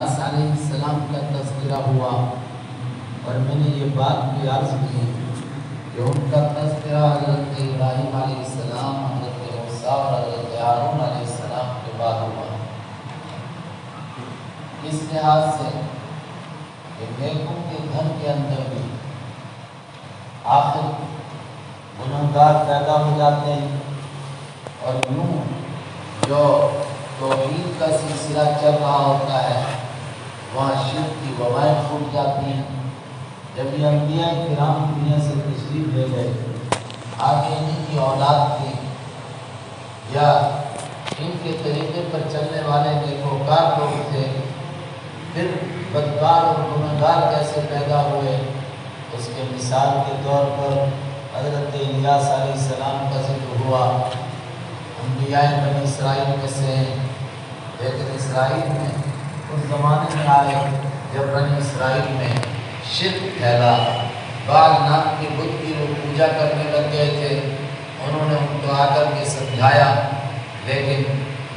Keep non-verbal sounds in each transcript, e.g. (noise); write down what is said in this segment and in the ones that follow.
सलाम का तस्करा हुआ और मैंने ये बात भी अर्ज़ की कि उनका तस्करा हज़रत इब्राहिम हज़रत और हज़रत हारून सलाम के बाद हुआ। इस लिहाज से नेकों के घर के अंदर भी आखिर गुनहगार पैदा हो जाते हैं और यूँ जो तोहीद का सिलसिला चल रहा होता है वहाँ शिव की वबाएँ फूट जाती हैं। जब ये अम्बिया किराम दुनिया से तशरीफ़ ले गए, आगे इन्हीं की औलाद थी। या इनके तरीके पर चलने वाले नेकोकार लोग थे। फिर बदकार और गुनहगार कैसे पैदा हुए? उसके मिसाल के तौर पर हज़रत इलियास सलाम का ज़िक्र हुआ। अम्बिया बनी इसराइल में से लेकिन इसराइल में उस ज़माने में आए जब बनी इसराइल में शिर फैला। बाल नाम के बुद्ध की लोग पूजा करने लग गए थे। उन्होंने उनको आकर के समझाया। लेकिन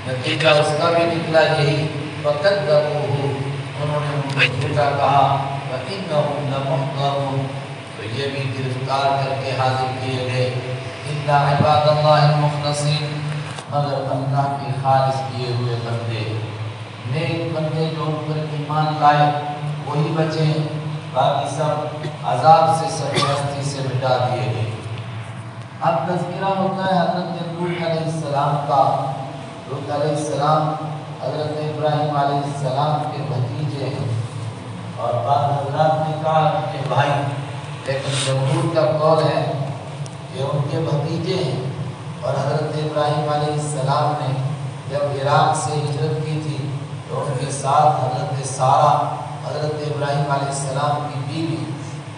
नतीजा उसका भी निकला यही वक़्त हो। उन्होंने उनको झूठा कहा तो ये भी गिरफ़्तार करके हाजिर किए गए। इन्ना इबादल्लाह मगर अल्लाह के खालिश किए हुए बंदे नेक बंदे जो उन पर ईमान लाए वही बचे, बाकी सब अजाब से सरपरस्ती से मिटा दिए गए। अब तस्करा होता है हज़रत सलाम का। सलाम हज़रत इब्राहिम सलाम के भतीजे हैं। और बाद हज़रत ने कहा कि भाई, लेकिन जमहूर का कौल है कि उनके भतीजे हैं। और हज़रत इब्राहिम सलाम ने जब इराक से हिजरत की थी तो उनके साथ हज़रत सारा, हज़रत इब्राहिम सलाम की बीवी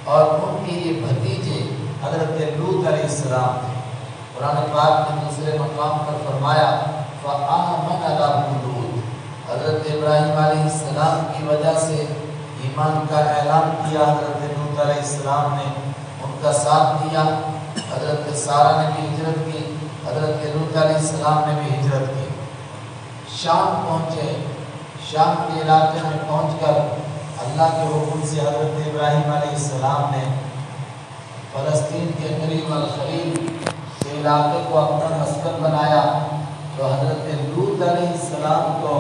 और उनके ये भतीजे हज़रत लूत सलाम थे। कुरान पाक ने दूसरे मकाम पर फरमाया हज़रत इब्राहिम सलाम की वजह से ईमान का ऐलान किया हज़रत लूत सलाम ने। उनका साथ दिया, हज़रत सारा ने भी हिजरत की, हज़रत लूतम ने भी हिजरत की। शाम पहुँचे शाम के इलाके में पहुँचकर अल्लाह के हुक्म से हज़रत इब्राहिम सलाम ने फ़लस्तीन के करीब अल खलील के इलाके को अपना मस्कन बनाया तो हज़रत लूत सलाम को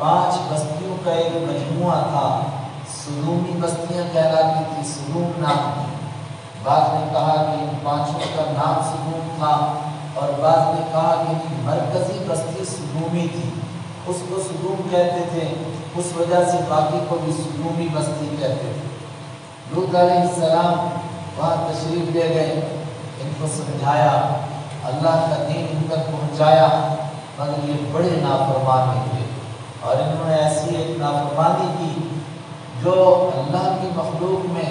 पाँच बस्तियों का एक मजमु था सलूमी बस्तियाँ कहलाती थी सलूम नाम बाद ने कहा कि इन पाँचों का नाम सलूम था, और बाद ने कहा कि मरकजी बस्ती सुदूमी थी। उसको सुदूम कहते थे, उस वजह से बाकी को भी सुदूमी बस्ती कहते थे। लूत सलाम वहाँ तशरीफ़ ले गए, इनको समझाया, अल्लाह का दीन इन तक पहुँचाया, मगर ये बड़े नाफरमान निकले। और इन्होंने ऐसी एक नाफरमानी की जो अल्लाह की मखलूक में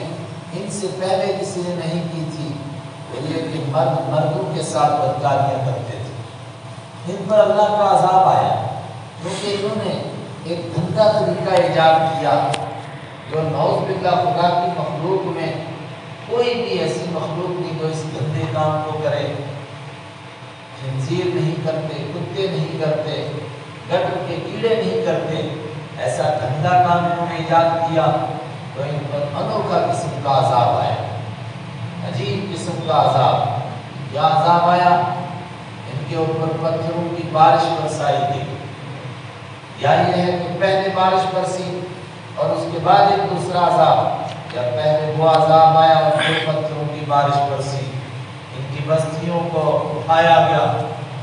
इनसे पहले किसी ने नहीं की थी ये कि मर्द मर्दों के साथ बदकारियाँ करते थे। इन पर अल्लाह का अजाब आया। क्योंकि इन्होंने एक धंधा तरीका ईजाद किया, जो नौज बिल्ला खुदा की मखलूक में कोई भी ऐसी मखलूक नहीं जो इस गंदे काम को करे। खंजीर नहीं करते, कुत्ते नहीं करते गटर के कीड़े नहीं करते, ऐसा धंधा काम इन्होंने ईजाद किया तो इन पर अनोखा किस्म का आज़ाब आया। अजीब किस्म का अजाब। यह आज़ाब आया? इनके ऊपर पत्थरों की बारिश बरसाई गई या ये है कि पहले बारिश बरसी और उसके बाद एक दूसरा अजाब या पहले वो अजाब आया और फिर पत्थरों की बारिश बरसी, इनकी बस्तियों को उठाया गया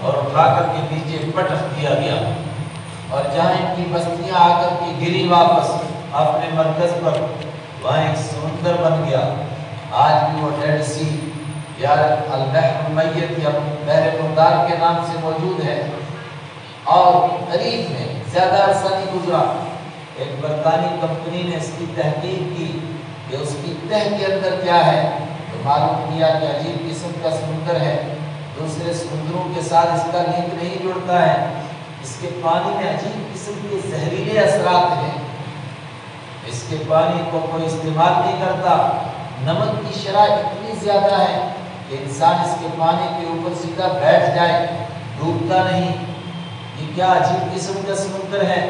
और उठा कर के नीचे पटक दिया गया। और जहाँ इनकी बस्तियाँ आकर के गिरी वापस, अपने मरकज पर, वहाँ एक समुंदर बन गया। आज भी वो डेड सी या अलमैत या बहर के नाम से मौजूद है। और करीब में ज़्यादा अरसा नहीं गुजरा। एक बरतानी कंपनी ने इसकी तहकीक की कि उसकी तह के अंदर क्या है तो मालूम किया कि अजीब किस्म का समुंदर है। दूसरे समुद्रों के साथ इसका लिंक नहीं जुड़ता है। इसके पानी में अजीब किस्म के जहरीले असरात हैं। इसके पानी को कोई इस्तेमाल नहीं करता। नमक की शराह इतनी ज़्यादा है कि इंसान इसके पानी के ऊपर सीधा बैठ जाए, डूबता नहीं। ये क्या अजीब किस्म का समुद्र है?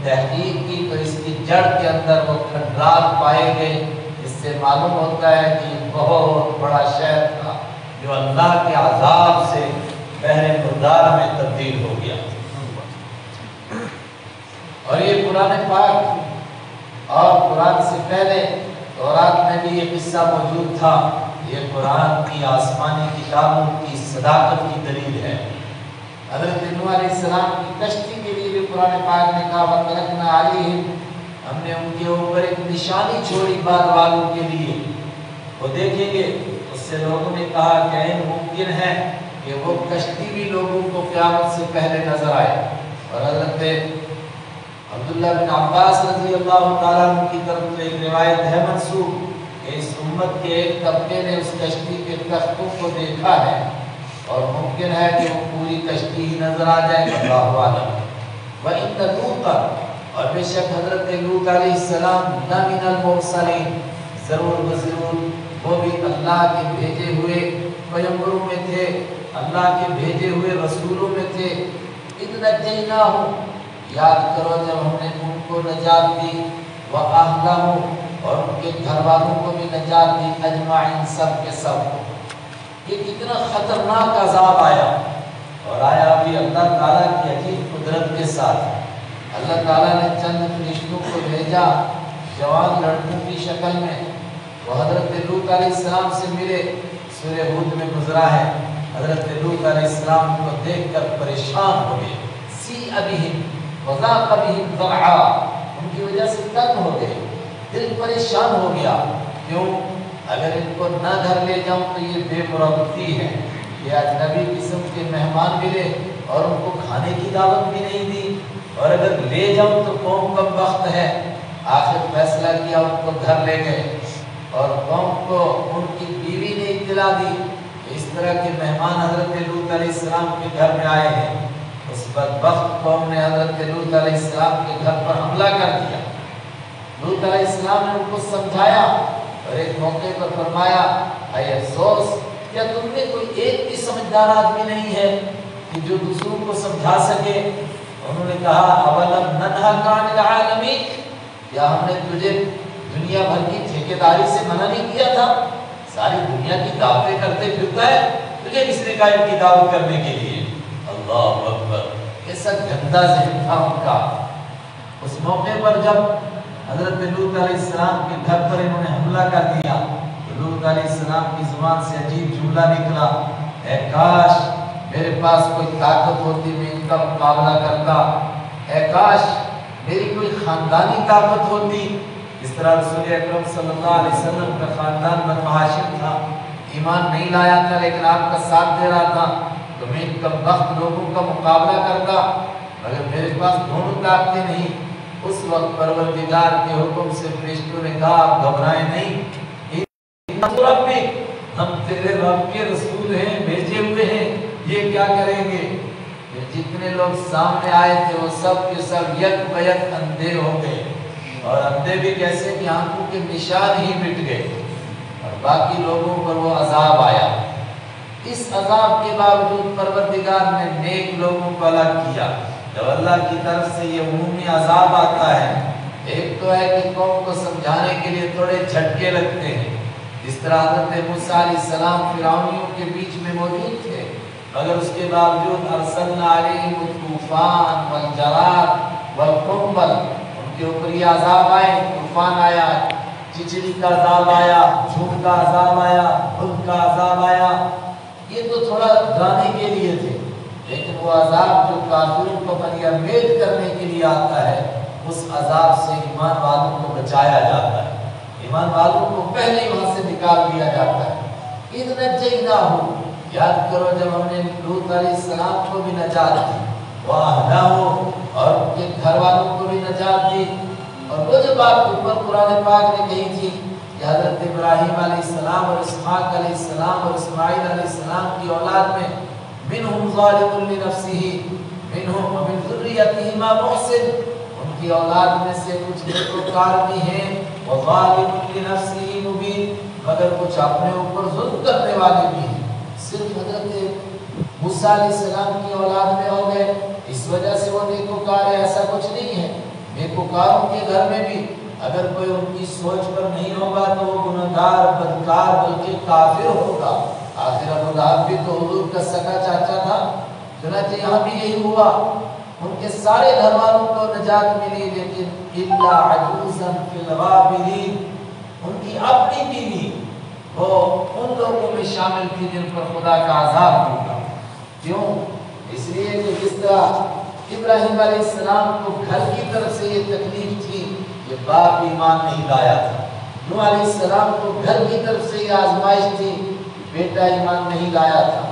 तहकीक की तो इसकी जड़ के अंदर वो खंडरात पाए गए। इससे मालूम होता है कि बहुत बड़ा शहर था, जो अल्लाह के आजाब से बहरे मुर्दार में तब्दील हो गया। और ये पुराने पाक, और कुरान से पहले तौरात में भी ये किस्सा मौजूद था। ये कुरान की आसमानी किताबों की सदाकत की दलील है। हज़रत सलाम की कश्ती के लिए भी पुराने पाक ने कहा वतरकना अलैहिम हमने उनके ऊपर एक निशानी छोड़ी बाद वालों के लिए। वो देखेंगे, उससे लोगों ने कहा कि मुमकिन है कि वो कश्ती भी लोगों को क़यामत से पहले नज़र आए। और हज़रत अब्दुल्ला बिन अब्बास रज़ी अल्लाह ताला की तरफ़ से एक रिवायत है कि इस उम्मत के एक तबके ने उस कश्ती के तख्तों को देखा है। और मुमकिन है कि वो पूरी कश्ती ही नज़र आ जाए, अल्लाह आलम। और बेशक हज़रत लूत अलैहिस्सलाम न मिनल मुरसलीन। ज़रूर व ज़रूर, वो भी अल्लाह के भेजे हुए पैगंबरों में थे, अल्लाह के भेजे हुए रसूलों में थे। इतना जैना हो याद करो जब हमने उनको नजात दी, व आहला और उनके घर वालों को भी नजात दी, अजमाइन सब के सब। ये कितना खतरनाक अजाब आया। और आया भी अल्लाह ताला की अजीब कुदरत के साथ। अल्लाह ताला ने चंद फरिश्तों को भेजा जवान लड़कों की शक्ल में। वो हज़रत लूत अलैहिस्सलाम से मिले। सूर्य हूद में गुजरा है। हज़रत लूत अलैहिस्सलाम को देखकर परेशान हो गए। सी अभी वजा कभी उनकी वजह से तंग हो गए। दिल परेशान हो गया। क्यों? अगर इनको न घर ले जाऊँ तो ये बेमुरबती है। ये अजनबी किस्म के मेहमान मिले और उनको खाने की दावत भी नहीं दी। और अगर ले जाऊँ तो कौम कम वक्त है। आखिर फैसला किया, उनको घर ले गए। और कौम को उनकी बीवी ने इतला दी इस तरह के मेहमान हज़रत लूत सलाम के घर में आए हैं। उस बदबख्त कौम ने हज़रत लूत सलाम के घर पर हमला कर दिया। लूत सलाम ने उनको समझाया और एक मौके पर फरमाया अफसोस, क्या तुमने कोई एक भी समझदार आदमी नहीं है कि जो दूसरों को समझा सके? उन्होंने कहा, अवलम नन्हा कान हमने तुझे दुनिया भर की ठेकेदारी से मना नहीं किया था? सारी दुनिया की दावतें करते फिरता है तुझे किसने कहा इनकी दावत करने के लिए? अल्लाह अकबर। कैसा गंदा जहन था उनका। उस मौके पर जब हज़रत लूत के घर पर इन्होंने हमला कर दिया। तो लूत की ज़ुबान से अजीब जुमला निकला। ए काश, मेरे पास कोई ताकत होती, मैं इनका मुकाबला करता। ए काश, मेरी कोई खानदानी ताकत होती। इस तरह रसूल अकरम सल्लल्लाहु अलैहि वसल्लम का खानदान बनु हाशिम था। ईमान नहीं लाया था, लेकिन आपका साथ दे रहा था। तो मैं इन कम वक्त लोगों का मुकाबला करता, मगर मेरे पास दोनों ताकतें नहीं। उस वक्त परवरदिगार के हुक्म से फरिश्तों ने कहा, आप घबराए नहीं। हम तेरे रब के रसूल हैं, भेजे हुए हैं। ये क्या करेंगे? जितने लोग सामने आए थे, वो सब के सब यक बयक अंधे हो गए। और अंधे भी कैसे कि आँखों के निशान ही मिट गए। और बाकी लोगों पर वो अजाब आया। इस अजाब के बावजूद परवरदिगार ने नेक लोगों को अलग किया। जब अल्लाह की तरफ़ से ये उमूमी अजाब आता है, एक तो है कि कौम को समझाने के लिए थोड़े झटके लगते हैं। जिस तरह हज़रत मूसा सलाम फिरौनियों के बीच में मौजूद थे अगर उसके बावजूद अरसल तूफ़ान वल जरार उनके ऊपर ये अजाब आए, तूफ़ान आया चिचड़ी का अजाब आया, झूठ का अजाब आया खुद का अजाब आया। ये तो थोड़ा डराने के लिए थे। लेकिन वो अजाब जो काफिरों को मेद करने के लिए आता है, उस अजाब से ईमान वालों को बचाया जाता है। ईमान वालों को पहले ही वहाँ से निकाल दिया जाता है। इतना जैना हो, याद करो जब हमने लूत सलाम को भी नजात दी। वह हो, और उनके घर वालों को भी नजात दी। और वो जब बात ऊपर कुरान पाक ने कही थी हज़रत इब्राहिम सलाम और इसहाक सलाम और इस्माइल सलाम की औलाद में मिनहुम ज़ालिमुन लिनफ्सिही मिनहुम मिन ज़ुर्रियतिही मा उनकी औलाद में से कुछ नेकोकार भी हैं व ज़ालिमुन लिनफ्सिही मुबीन मगर कुछ अपने ऊपर जुल्म करने वाले भी हैं। सिर्फ़ हज़रत मूसा सलाम की औलाद में हो गए। इस वजह से वो नेकोकार है, ऐसा कुछ नहीं है। नेकोकारों के घर में भी अगर कोई उनकी सोच पर नहीं होगा तो वो गुनहगार, बदकार, बल्कि काफिर होगा। आखिर अबू लहब भी तो हुजूर का सका चाचा था। चुनाचे यहाँ भी यही हुआ। उनके सारे घर वालों को निजात मिली, लेकिन उनकी अपनी बीवी, वो उन लोगों में शामिल थी जिन पर खुदा का आज़ाद होगा। क्यों? इसलिए कि जिस तरह इब्राहिम अलैहिस्सलाम को घर की तरफ़ से ये तकलीफ़ थी, ये बाप ईमान नहीं लाया था। नू सलाम को घर की तरफ़ से ये आजमाइश थी बेटा ईमान नहीं लाया था।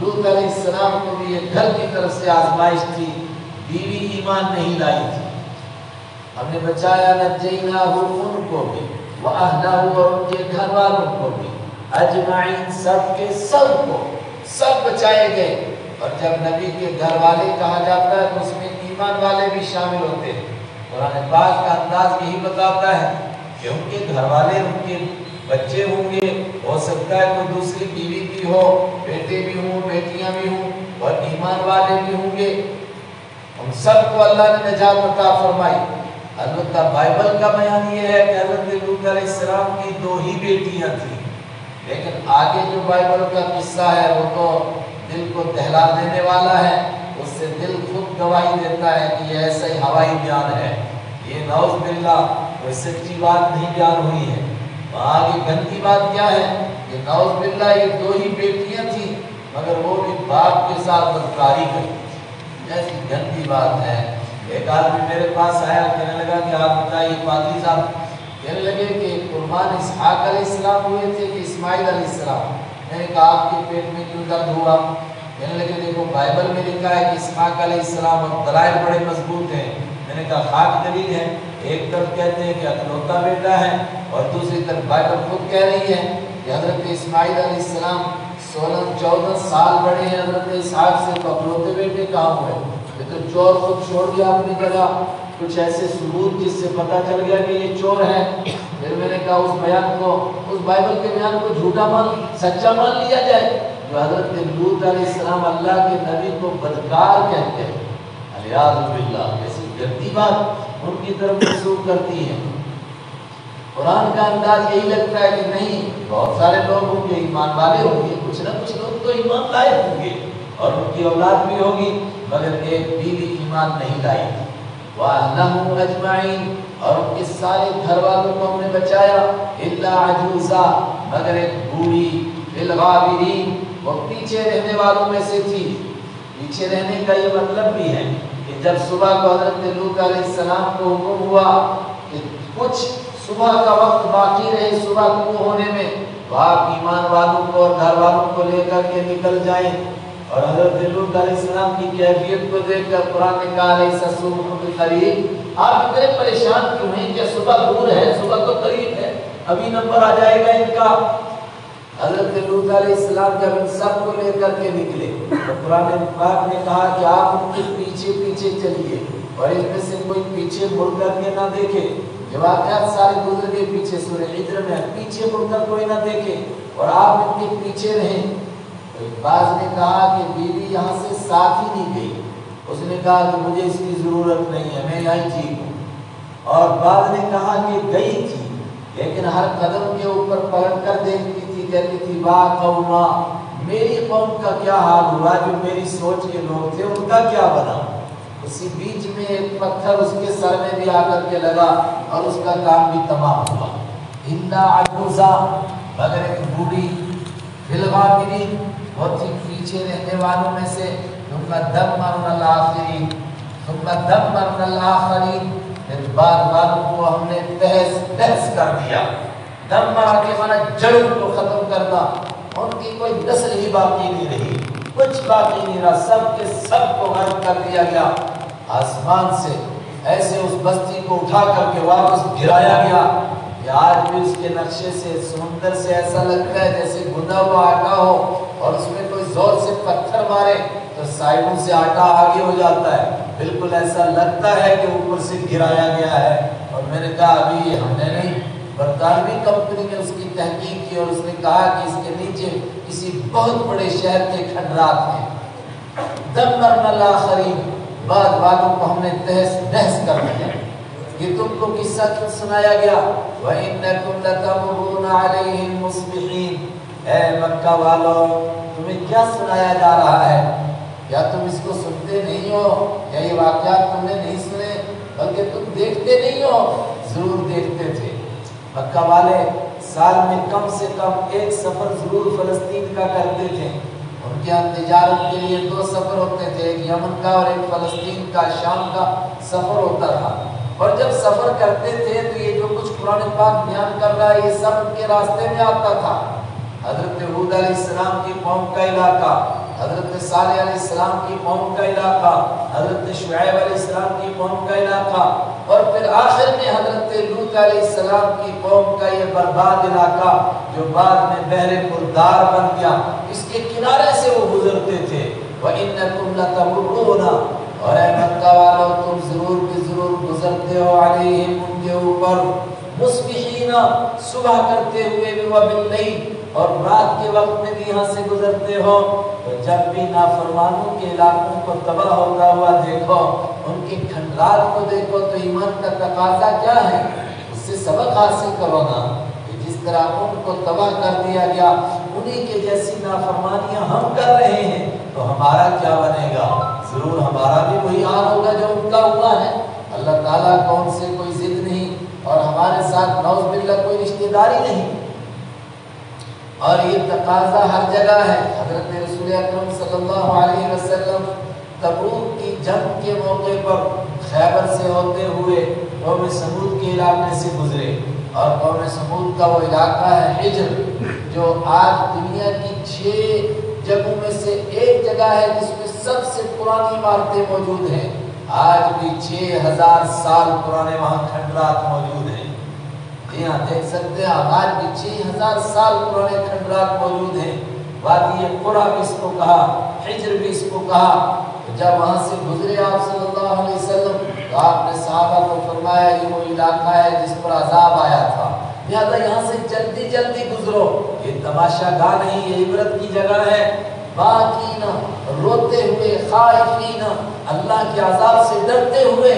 लूत सलाम को भी ये घर की तरफ़ से आजमाइश थी, बीवी ईमान नहीं लाई थी। हमने बचाया नजैना उनको भी वह और उनके घर वालों को भी। अजमाइन सब के सबको, सब बचाए गए। और जब नबी के घर वाले कहा जाता है तो उसमें ईमान वाले भी शामिल होते हैं। कुरान पाक का अंदाज यही बताता है कि उनके घर वाले उनके बच्चे होंगे, हो सकता है कोई दूसरी बीवी भी हो, बेटे भी हों, बेटियाँ भी हों और ईमान वाले भी होंगे। उन सबको अल्लाह ने नजात अता फरमाई। अलबत्ता बाइबल का बयान ये है कि हज़रत लूत की दो ही बेटियाँ थी। लेकिन आगे जो बाइबल का किस्सा है, वो तो दिल को दहला देने वाला है। उससे दिल खुद गवाही देता है कि ऐसा ही हवाई बयान है। ये नौज बिल्ला, कोई सच्ची बात नहीं बयान हुई है। की गंदी बात क्या है? कि नौज बिल्ला ये दो ही बेटियाँ थी, मगर वो भी बाप के साथ बदकारी करी ऐसी गंदी बात है। एक आदमी मेरे पास आया, कहने लगा कि आप बताइए पादी साहब। कहने लगे कि कुर्बान इसहाक अलैहिस्सलाम हुए थे कि इस्माइल अलैहिस्सलाम। मैंने कहा, आपके पेट में क्यों दर्द हुआ कहने लगे, देखो, बाइबल में लिखा है कि इसहाक सलाम और दलाइल बड़े मज़बूत हैं। मैंने कहा, खाक दलील है। एक तरफ़ कहते हैं कि अकलौता बेटा है और दूसरी तरफ़ बाइबल खुद कह रही है कि हज़रत इस्माइल सलाम सोलह, चौदह साल बड़े हैं, हज़रत इसहाक से तो अकलौते बेटे कहाँ हुए? ये तो चोर खुद छोड़ दिया अपनी जगह। कुछ ऐसे सबूत जिससे पता चल गया कि ये चोर है। फिर मैंने कहा, उस बयान को, उस बाइबल के बयान को झूठा मान, सच्चा मान लिया जाए? जो हज़रत लूत अलैहिस्सलाम अल्लाह के नबी को बदकार कहते हैं। अलियाजुबिल्लाह ऐसी गंदी बात। उनकी तरफ़ मंसूब करती है। कुरान का अंदाज यही लगता है कि नहीं, बहुत सारे लोग होंगे ईमान वाले होंगे, कुछ ना कुछ लोग तो ईमान लाए होंगे और उनकी औलाद भी होगी, मगर एक बीवी ईमान नहीं लाई। वह अजमाइन और उनके सारे घर वालों को हमने बचाया, इल्ला अजूजा, मगर एक बूढ़ी फिलगाबिरीन वो पीछे रहने वालों में से थी। पीछे रहने का ये मतलब भी है जब सुबह को हज़रत लूत सलाम को हुक्म हुआ कि कुछ सुबह का वक्त बाकी रहे, सुबह को होने में तो आप ईमान वालों को और घर वालों को लेकर के निकल जाएँ। और हज़रत लूत सलाम की कैफियत को देखकर कुरान ने कहा करीब आप इतने परेशान क्यों हैं क्या सुबह दूर है, सुबह तो करीब है, अभी नंबर आ जाएगा इनका। हज़रत लूत अलैहिस्सलाम जब इन सबको लेकर के निकले तो कुरान पाक ने कहा कि आप उनके पीछे पीछे चलिए और इनमें से कोई पीछे मुड़ करके ना देखे। आप सारे गुजर के पीछे सूर्य हिजर में पीछे मुड़कर कोई ना देखे और आप इनके पीछे रहें। तो बाज ने कहा कि बीवी यहाँ से साथ ही नहीं गई। उसने कहा कि मुझे इसकी ज़रूरत नहीं है, मैं यहाँ ठीक हूँ। और बाज ने कहा कि गई थी लेकिन हर कदम के ऊपर पलट कर देखती वाह कौमा मेरी कौम का क्या हाल हुआ? जो मेरी सोच के लोग थे, उनका क्या बना? उसी बीच में एक पत्थर उसके सर में भी आकर के लगा और उसका काम भी तमाम हुआ। हिंदा अजूजा, मगर एक बूढ़ी फिलगाबिरी बहुत ही पीछे रहने वालों में से। तुमका दम मरन आखिरी तुमका दम मरन आखिरी फिर बाद वालों को हमने तहस तहस कर दिया। दम मार के माना जड़ को खत्म करना, उनकी कोई नस्ल ही बाकी नहीं रही, कुछ बाकी नहीं रहा सब के सबको गर्म कर दिया गया। आसमान से ऐसे उस बस्ती को उठा करके वापस गिराया गया कि आज भी उसके नक्शे से, समुंदर से ऐसा लगता है जैसे गुना हुआ आटा हो और उसमें कोई ज़ोर से पत्थर मारे तो साइडों से आटा आगे हो जाता है। बिल्कुल ऐसा लगता है कि ऊपर से गिराया गया है। और मैंने कहा, अभी हमने नहीं बरतानवी कंपनी ने उसकी तहकीक की और उसने कहा कि इसके नीचे किसी बहुत बड़े शहर के खंडरात हैं। दम बाद वालों को हमने तहस नहस कर दिया। ये तुमको किस्सा क्यों सुनाया गया? मक्का वालों, तुम्हें क्या सुनाया जा रहा है? क्या तुम इसको सुनते नहीं हो? या ये वाक्य तुमने नहीं सुने? बल्कि तुम देखते नहीं हो? ज़रूर देखते थे। मक्का वाले साल में कम से कम एक सफ़र ज़रूर फलस्तीन का करते थे। उनके यहाँ तजारत के लिए दो सफ़र होते थे, एक यमन का और एक फलस्तीन का, शाम का सफ़र होता था। और जब सफ़र करते थे तो ये जो कुछ पुराने पाक बयान कर रहा है, ये सब उनके रास्ते में आता था। हज़रत हूद अलैहिस्सलाम की कौम का इलाका, हज़रत साले की कौम का इलाका, हज़रत अलैहिस्सलाम की कौम का इलाका और फिर आखिर में हज़रत लूत अलैहिस्सलाम की कौम का ये बर्बाद इलाका, जो बाद में बहरे पुरदार बन गया, इसके किनारे से वो गुजरते थे। और मक्का वालों, तुम ज़रूर भी ज़रूर गुजरते हो अलैहिम, उनके ऊपर। मुस्बिहीना, सुबह करते हुए भी व बिल्लैल और रात के वक्त में भी यहाँ से गुजरते हो तो जब भी नाफरमानों के इलाकों को तबाह होता हुआ देखो, उनके खंडरात को देखो तो ईमान का तकाजा क्या है? उससे सबक हासिल करो ना, कि जिस तरह उनको तबाह कर दिया गया, उन्हीं के जैसी नाफरमानियाँ हम कर रहे हैं तो हमारा क्या बनेगा? ज़रूर हमारा भी वही हाल होगा जो उनका हुआ है। अल्लाह ताला को उनसे कोई जिद नहीं, और हमारे साथ नौज बिल्ला कोई रिश्तेदारी नहीं। और ये तकाजा हर जगह है। हज़रत रसूल अकरम सल्लल्लाहु अलैहि वसल्लम तबूक की जंग के मौके पर खैबर से होते हुए कौम समूद के इलाके से गुजरे। और कौम समूद का वो इलाका है हिजर, जो आज दुनिया की छः जगहों में से एक जगह है जिसमें सबसे पुरानी इमारतें मौजूद हैं। आज भी छः हज़ार साल पुराने वहाँ खंडरात मौजूद हैं। जी हाँ देख सकते हैं, आज भी छः हज़ार साल पुराने खंडरात मौजूद हैं। वादी कुरा भी इसको कहा, हिजर भी इसको कहा। तो जब वहाँ से गुजरे आप सल्लल्लाहु अलैहि वसल्लम तो आपने साहबा को फरमाया, ये वो इलाका है जिस पर अजाब आया था। लिहाजा यहाँ से जल्दी जल्दी गुजरो। ये तमाशा गा नहीं, ये इबरत की जगह है। बाकी न रोते हुए, खाइफीन, अल्लाह के अजाब से डरते हुए।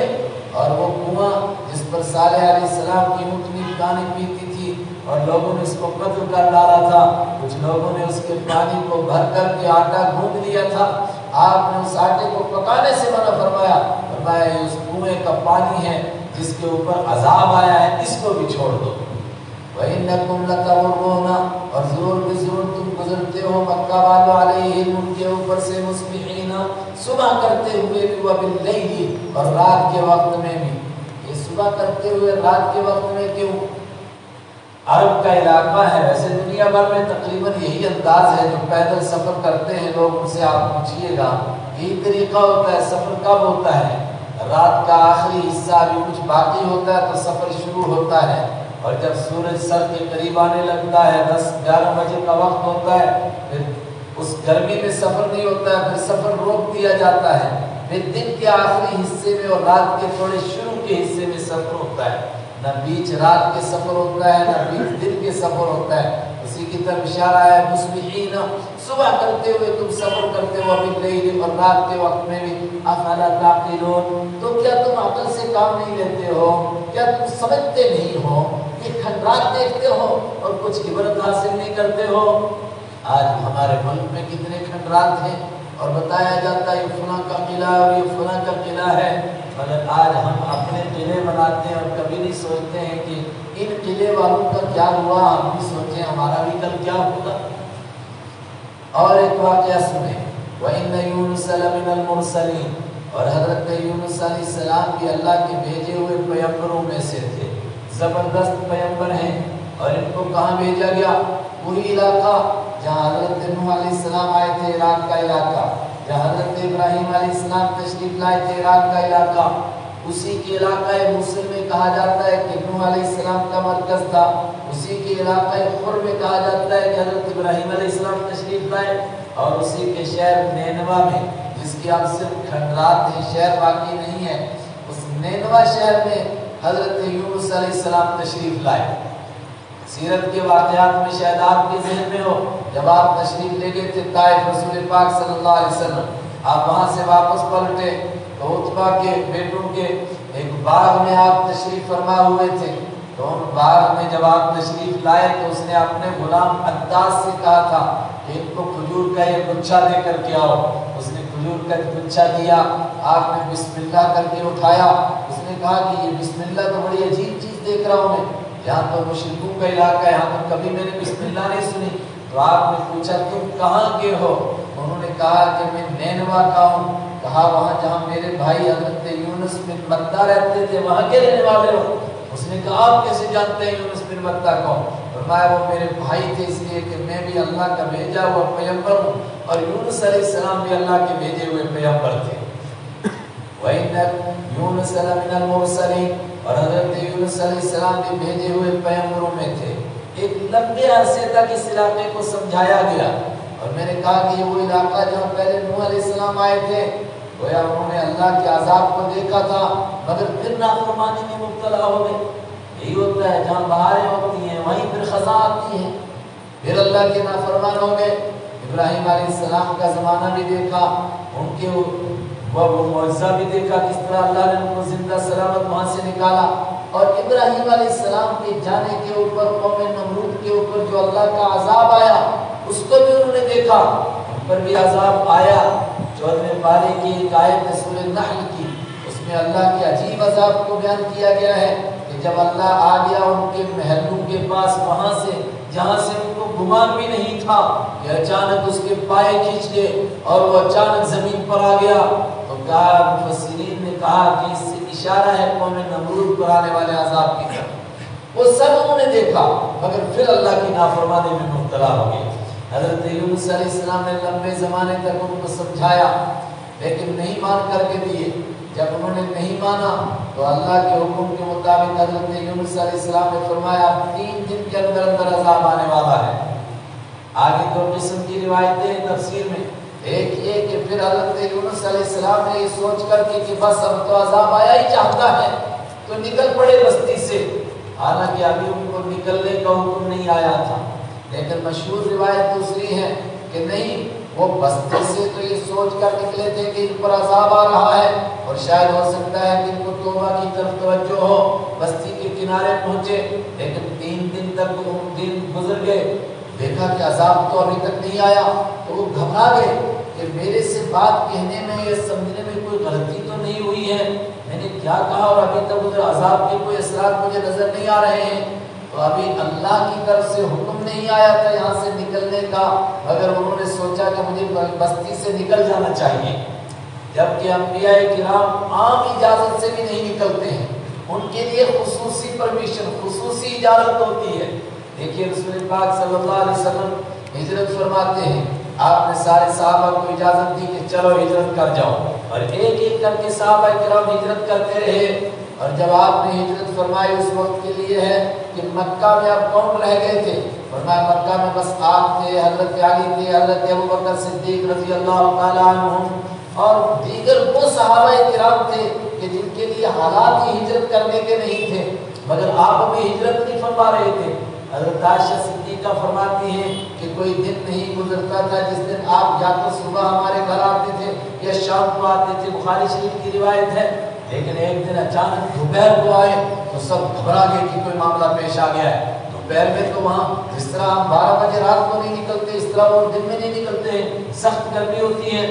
और वो कुआँ जिस पर साले सलाम की मुकनी पानी पीती थी और लोगों ने इसको कत्ल कर डाला था। कुछ लोगों ने उसके पानी को भर कर के आटा गूंद लिया था। आपने उस आटे को पकाने से मना फरमाया। फरमाया उस कुएँ का पानी है जिसके ऊपर अजाब आया है, इसको भी छोड़ दो। वइन्नकुम लतमुरून और ज़रूर भी ज़रूर तुम गुजरते हो मक्का वालों अलैहिम उनके ऊपर से मुस्बिहीन। सुबह करते हुए भी व बिल्लैल और रात के वक्त में भी ये करते हुए रात के वक्त में क्यों? अरब का इलाका है। वैसे दुनिया भर में तकरीबन यही अंदाज है जो पैदल सफ़र करते हैं लोग, उनसे आप पूछिएगा। यही तरीका होता है, सफ़र कब होता है? रात का आखिरी हिस्सा अभी कुछ बाकी होता है तो सफ़र शुरू होता है। और जब सूरज सर के करीब आने लगता है, दस ग्यारह बजे का वक्त होता है, फिर उस गर्मी में सफ़र नहीं होता है, फिर सफ़र रोक दिया जाता है। फिर दिन के आखिरी हिस्से में और रात के थोड़े शुरू के हिस्से में सफ़र होता है। न बीच रात के सफ़र होता है, न बीच दिन के सफ़र होता है। उसी की तरफ़ इशारा है, मुस्बिहीन, सुबह करते हुए तुम सफ़र करते हो, अभी नहीं और रात के वक्त में भी अफला ताकिलून तो क्या तुम अकल से काम नहीं लेते हो? क्या तुम समझते नहीं हो ये खंडरात देखते हो और कुछ इबरत हासिल नहीं करते हो? आज हमारे मुल्क में कितने खंडरात हैं और बताया जाता है, ये फला का किला और ये फला का किला है। मगर आज हम अपने किले बनाते हैं और कभी नहीं सोचते हैं कि इन किले वालों का क्या हुआ, हम भी सोचें हमारा भी कल क्या होगा और एक वाक्य सुने वही और हज़रत सलाम भी अल्लाह के भेजे हुए पैम्बरों में से थे। ज़बरदस्त पैम्बर हैं और इनको कहाँ भेजा गया? वही इलाका जहाँ हज़रत आए थे, इराक का इलाका। जहाँ हज़रत इब्राहिम तशरीफ़ लाए थे इराक का इलाका। उसी के इलाका मुस्लिम में कहा जाता है कि नूह अलैहिस्सलाम का मरकज था। उसी के इलाका खुर में कहा जाता है कि हज़रत इब्राहिम अलैहिस्सलाम तशरीफ़ लाए। और उसी के शहर नैनवा में, जिसकी अब सिर्फ़ खंडरात है, शहर बाकी नहीं है, उस नैनवा शहर में हज़रत यूनुस तशरीफ़ लाए। सीरत के वाकयात में शायद आपके जहन में हो, जब आप तशरीफ़ ले गए थे ताइफ रसूल पाक सल्लल्लाहु अलैहि वसल्लम, आप वहाँ से वापस पलटे तो के, बेटों के, एक बाग में आप तशरीफ़ फरमा हुए थे तो उन बाग में जब आप तशरीफ़ लाए तो उसने अपने गुलाम अद्दास से कहा था कि इनको खजूर का ये गुच्छा दे करके आओ। उसने खजूर का गुच्छा दिया आपने बिस्मिल्लाह करके उठाया। उसने कहा कि ये बिस्मिल्लाह तो बड़ी अजीब चीज़ देख रहा हूँ मैं। यहाँ तो मुशरकों का इलाका है, यहाँ तो कभी मैंने बिस्मिल्लाह नहीं सुनी। तो आपने पूछा, तुम कहाँ के हो? उन्होंने कहा कि मैं नैनवा का हूँ। कहा, वहाँ जहाँ मेरे भाई हज़रत यूनुस बिन मत्ता रहते थे, वहाँ के रहने वाले हो? उसने कहा, आप कैसे जानते हैं यूनुस बिन मत्ता कौन फरमाया, वो मेरे भाई थे, इसलिए कि मैं भी अल्लाह का भेजा हुआ पैगंबर हूँ और यूनुस सलाम भी अल्लाह के भेजे हुए पैगंबर थे। (coughs) वही यूनुस और हज़रत सलाम भी भेजे हुए पैगंबरों में थे। एक लंबे अरसे तक इस इलाके को समझाया गया। और मैंने कहा कि ये वो इलाका जहाँ पहले नूह सलाम आए थे, गोया उन्होंने अल्लाह के आज़ाब को देखा था, मगर फिर नाफरमानी में मुबतला हो गए। यही होता है, जहाँ बहारें होती हैं, वहीं फिर खजा आती है। फिर अल्लाह के नाफरमान हो गए। इब्राहिम सलाम का ज़माना भी देखा, उनके वह वो मुआवजा भी देखा किस तरह अल्लाह ने उनको ज़िंदा सलामत वहाँ से निकाला। और इब्राहिम सलाम के जाने के ऊपर, कौम नमरूद के ऊपर जो अल्लाह का अजाब आया, उसको भी उन्होंने देखा। पर भी अजाब आया चौदहवें पारे की एक आयत नहल की। उसमें अल्लाह के अजीब अजाब को बयान किया गया है कि जब अल्लाह आ गया उनके महलों के पास वहाँ से, जहाँ से उनको गुमान भी नहीं था कि अचानक उसके पाए खींच गए और वो अचानक ज़मीन पर आ गया। कहा मुफसरीन ने कहा कि इससे इशारा है कौन नमरूद पर आने वाले अजाब की तरफ़। वो सब उन्होंने देखा, मगर फिर अल्लाह की नाफरमानी में मुबतला हो गए हज़रत यूनुसलाम ने लंबे ज़माने तक उनको समझाया, लेकिन नहीं मान करके दिए। जब उन्होंने नहीं माना तो अल्लाह के हुक्म के मुताबिक हज़रत यूनुसलाम ने फरमाया, तीन दिन के अंदर अंदर अजाब आने वाला है। आगे दो किस्म की रिवायतें तफसीर में। ये कि फिर हज़रत यूनुसलाम ने ये सोच करके कि बस अब तो अजाब आया ही चाहता है। तो निकल पड़े बस्ती से। हालाँकि अभी उनको निकलने का हुक्म नहीं आया था। लेकिन मशहूर रिवायत दूसरी है कि नहीं, वो बस्ती से तो ये सोच कर निकले थे कि इन पर अजाब आ रहा है। और शायद हो सकता है कि इनको तोबा की तरफ़ तवज्जो हो, बस्ती के किनारे पहुँचे। लेकिन तीन दिन तक दिन गुजर गए। देखा कि अजाब तो अभी तक नहीं आया तो वो घबरा गए। कि मेरे से बात कहने में या समझने में कोई गलती तो नहीं हुई है? मैंने क्या कहा और अभी तक उधर अजाब के कोई असरात मुझे नज़र नहीं आ रहे हैं? तो अभी अल्लाह की तरफ़ से हुक्म नहीं आया था यहाँ से निकलने का अगर उन्होंने सोचा कि मुझे बस्ती से निकल जाना चाहिए। जबकि अम्बिया किराम आम इजाज़त से भी नहीं निकलते हैं। उनके लिए खसूसी परमिशन, खसूसी इजाज़त होती है। देखिए रसूल पाक सल्लल्लाहु अलैहि वसल्लम हिजरत फरमाते हैं आपने सारे साहबा को इजाज़त दी कि चलो हिजरत कर जाओ। और एक एक करके साहबा किराम हिजरत करते रहे। और जब आपने हिजरत फरमाई उस वक्त के लिए है कि मक्का में आप कौन रह गए थे? फरमाया, मक्का में बस आप थे, हज़रत अली थे, हज़रत अबू बकर सिद्दीक रज़ी अल्लाह और दीगर वो सहाबा किराम थे कि जिनके लिए हालात ही हिजरत करने के नहीं थे, मगर आप अभी हिजरत नहीं फरमा रहे थे। हज़रत सिद्दीका फरमाती हैं कि कोई दिन नहीं गुजरता था जिस दिन आप या तो सुबह हमारे घर आते थे या शाम को आते थे। बुखारी शरीफ की रिवायत है। लेकिन एक दिन अचानक दोपहर को आए तो सब घबरा गए कि कोई मामला पेश आ गया है। दोपहर में तो वहाँ जिस तरह हम बारह बजे रात को नहीं निकलते, इस तरह वो दिन में नहीं निकलते सख्त गर्मी होती है।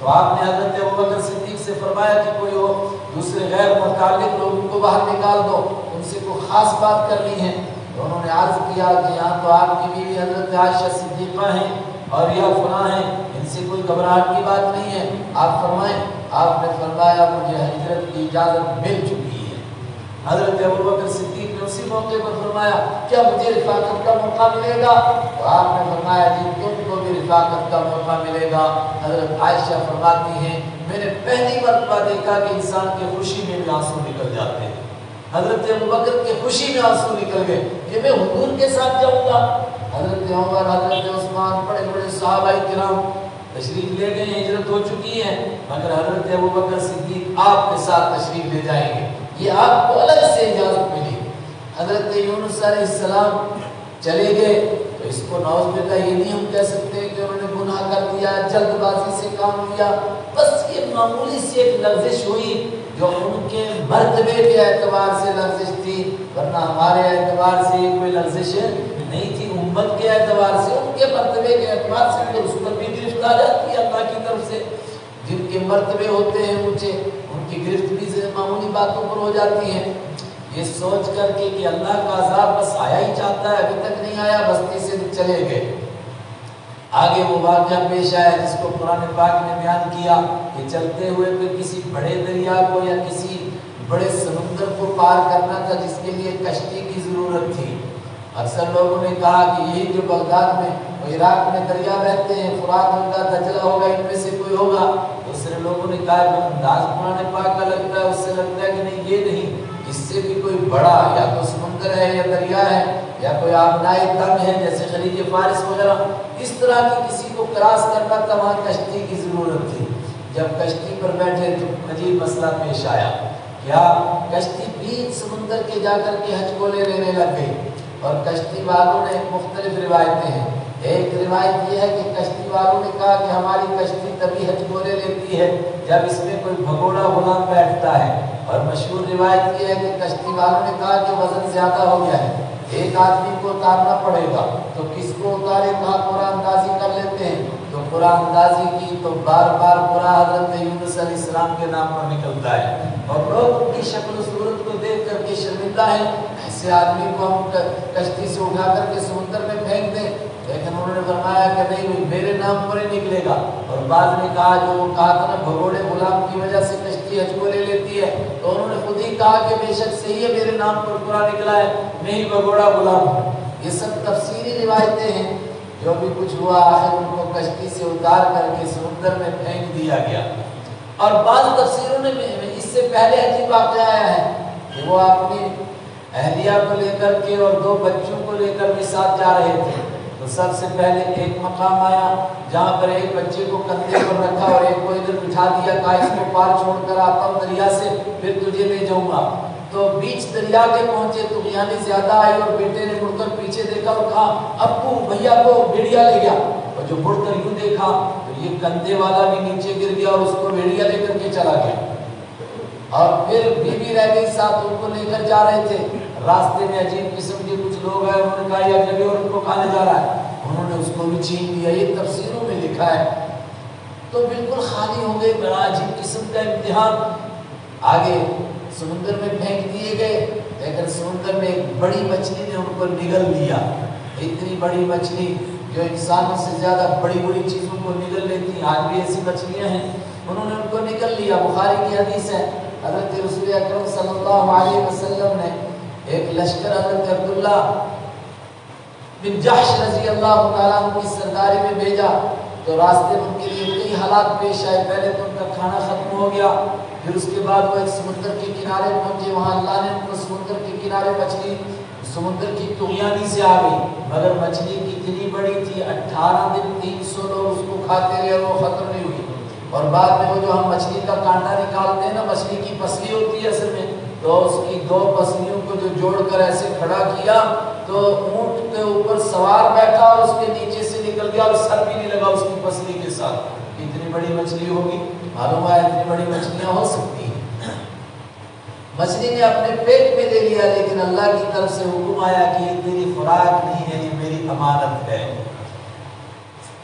तो आपने हज़रत अबूबकर सिद्दीक से फरमाया कि कोई हो दूसरे गैर मुतालिक लोगों को बाहर निकाल दो। उनसे कोई ख़ास बात करनी है। तो उन्होंने अर्ज़ किया कि यहाँ तो आपकी बीवी हज़रत आयशा सिद्दीक़ा हैं और यह फुला हैं। इनसे कोई घबराहट की बात नहीं है। आप फरमाएँ, आपने फरमाया मुझे हज़रत की इजाज़त मिल चुकी है। हज़रत अबू बकर सिद्दीक ने उसी मौके पर फरमाया, क्या मुझे रिफाकत का मौका मिलेगा? तो आपने फरमाया, जी, तुमको भी रिफाकत का मौका मिलेगा। हज़रत आयशा फरमाती हैं, मैंने पहली मरतबा देखा कि इंसान की खुशी में भी आँसू निकल जाते हैं। हज़रत अबू बकर की खुशी में आँसू निकल गए कि मैं हुजूर के साथ जाऊँगा। हज़रत उमर हज़रत उस्मान बड़े बड़े साहब किराम तशरीफ़ ले गए, हिजरत हो चुकी है। मगर हज़रत अबू बकर सिद्दीक आपके साथ तशरीफ़ ले जाएँगे। ये आपको अलग से इजाज़त मिली। हज़रत यूनुसलाम चले गए। तो इसको नौज बिल्ला ये नहीं हम कह सकते कि उन्होंने गुनाह कर दिया, जल्दबाजी से काम किया बस मामूली सी एक लफ्जिश हुई जो उनके मर्तबे के एतबार से लफ्जिश थी, वरना हमारे एतबार से कोई लफ्जिश नहीं थी, उम्मत के एतबार से, उनके मरतबे के एतबार से तो उस पर भी गिरफ्त आ जाती है अल्लाह की तरफ़ से। जिनके मरतबे होते हैं ऊँचे, उनकी गिरफ्त भी मामूली बातों पर हो जाती है। ये सोच करके कि अल्लाह का अजाब बस आया ही चाहता है, अभी तक नहीं आया, बस्ती से चले गए। आगे वो वाक्य पेश आया जिसको पुराने पाक ने बयान किया कि चलते हुए फिर किसी बड़े दरिया को या किसी बड़े समुद्र को पार करना था, जिसके लिए कश्ती की ज़रूरत थी। अक्सर लोगों ने कहा कि यही जो बगदाद में इराक में दरिया बहते हैं, फुरात होगा दजला होगा, इनमें से कोई होगा। दूसरे लोगों ने कहा अंदाज पुराने पाक का लगता है, उससे लगता है कि नहीं, ये नहीं। इससे भी कोई बड़ा या तो समुद्र है या दरिया है या कोई आबनाई तंग है, जैसे खलीज फारिस वगैरह, इस तरह की किसी को क्रॉस करना था वहाँ कश्ती की ज़रूरत थी। जब कश्ती पर बैठे तो अजीब मसला पेश आया क्या कश्ती बीच समुद्र के जाकर के हजकोले लेने लग गई और कश्ती वालों ने मुख्तलिफ़ रिवायतें हैं। एक रिवायत यह है कि कश्ती वालों ने कहा कि हमारी कश्ती तभी हजकोले लेती है जब इसमें कोई भगोड़ा गुलाम बैठता है। और मशहूर रिवायत यह है कि कश्ती वालों ने कहा कि वज़न ज़्यादा हो गया है, एक आदमी को उतारना पड़ेगा। तो किसको उतारे? कहा कुरान अंदाजी कर लेते हैं। तो कुरान अंदाजी की तो बार बार पूरा हज़रत इस्लाम के नाम पर निकलता है। और लोग उनकी शक्ल सूरत को देख करके शर्मिंदा है। ऐसे आदमी को हम कश्ती से उठा करके समुद्र में फेंक दें। लेकिन उन्होंने फरमाया कि नहीं मेरे नाम पर ही निकलेगा। और बाद में कहा, जो वो कहा था ना, भगोड़े गुलाम की वजह से कश्ती हजको ले लेती है तो उन्होंने खुद ही कहा कि बेशक सही है मेरे नाम पर पूरा निकला है, मैं ही भगोड़ा गुलाम ये सब तफसीरी रिवायतें हैं, जो भी कुछ हुआ आखिर उनको कश्ती से उतार करके समुद्र में फेंक दिया गया। और बाद तफसीरों ने इससे पहले अजीब वाक़ आया है कि वो अपनी अहलिया को लेकर के और दो बच्चों को लेकर भी साथ जा रहे थे। सबसे पहले एक मकाम आया, जहाँ पर एक बच्चे को कंधे पर रखा और एक को इधर बिठा दिया, कहा इसको पार छोड़कर आता हूँ दरिया से फिर तुझे ले जाऊँगा। तो बीच दरिया के पहुँचे तो यानी ज़्यादा आई और बेटे ने मुड़कर पीछे देखा और कहा, अबू भैया को भेड़िया ले गया। और जो मुड़कर यूँ देखा तो ये कंधे वाला भी नीचे गिर गया और उसको भेड़िया लेकर के चला गया। और फिर बीबी रह गई, साथ उनको लेकर जा रहे थे। रास्ते में अजीब किस्म के कुछ लोग आए उन्होंने कहा, यह जगह और उनको खाने जा रहा है? उन्होंने उसको भी छीन लिया। ये तफसीरों में लिखा है। तो बिल्कुल खाली हो गए, बड़ा अजीब किस्म का इम्तिहान। आगे समुद्र में फेंक दिए गए। लेकिन समुद्र में एक बड़ी मछली ने उनको निगल लिया। इतनी बड़ी मछली जो इंसानों से ज़्यादा बड़ी बड़ी चीज़ों को निगल लेती आज भी ऐसी मछलियाँ हैं। उन्होंने उनको निकल लिया। बुखारी की हदीस है। हज़रत रसूल अकरम सल्लल्लाहु अलैहि वसल्लम ने एक लश्कर हज़रत अब्दुल्ला बिन जहश रज़ी अल्लाह तआला की सरदारी में भेजा तो रास्ते में उनके लिए कई हालात पेश आए। पहले तो उनका खाना खत्म हो गया, फिर उसके बाद वो एक समुद्र के किनारे पहुँचे। वहाँ अल्लाह ने उनको समुद्र के किनारे मछली, समुद्र की तुगयानी से आ गई। मगर मछली कितनी बड़ी थी? अट्ठारह दिन तीन सौ लोग उसको खाते रहे वो खत्म नहीं हुई। और बाद में वो जो हम मछली का कांटा निकालते हैं ना, मछली की पसली होती है असल में तो उसकी दो पसलियों को जो जोड़कर ऐसे खड़ा किया तो ऊँट के ऊपर सवार बैठा और उसके नीचे से निकल गया और सर भी नहीं लगा उसकी पसली के साथ। इतनी बड़ी मछली होगी। मालूम है, इतनी बड़ी मछलियाँ हो सकती हैं। मछली ने अपने पेट में ले लिया, लेकिन अल्लाह की तरफ़ से हुक्म आया कि ये तेरी खुराक नहीं है, ये मेरी अमानत है।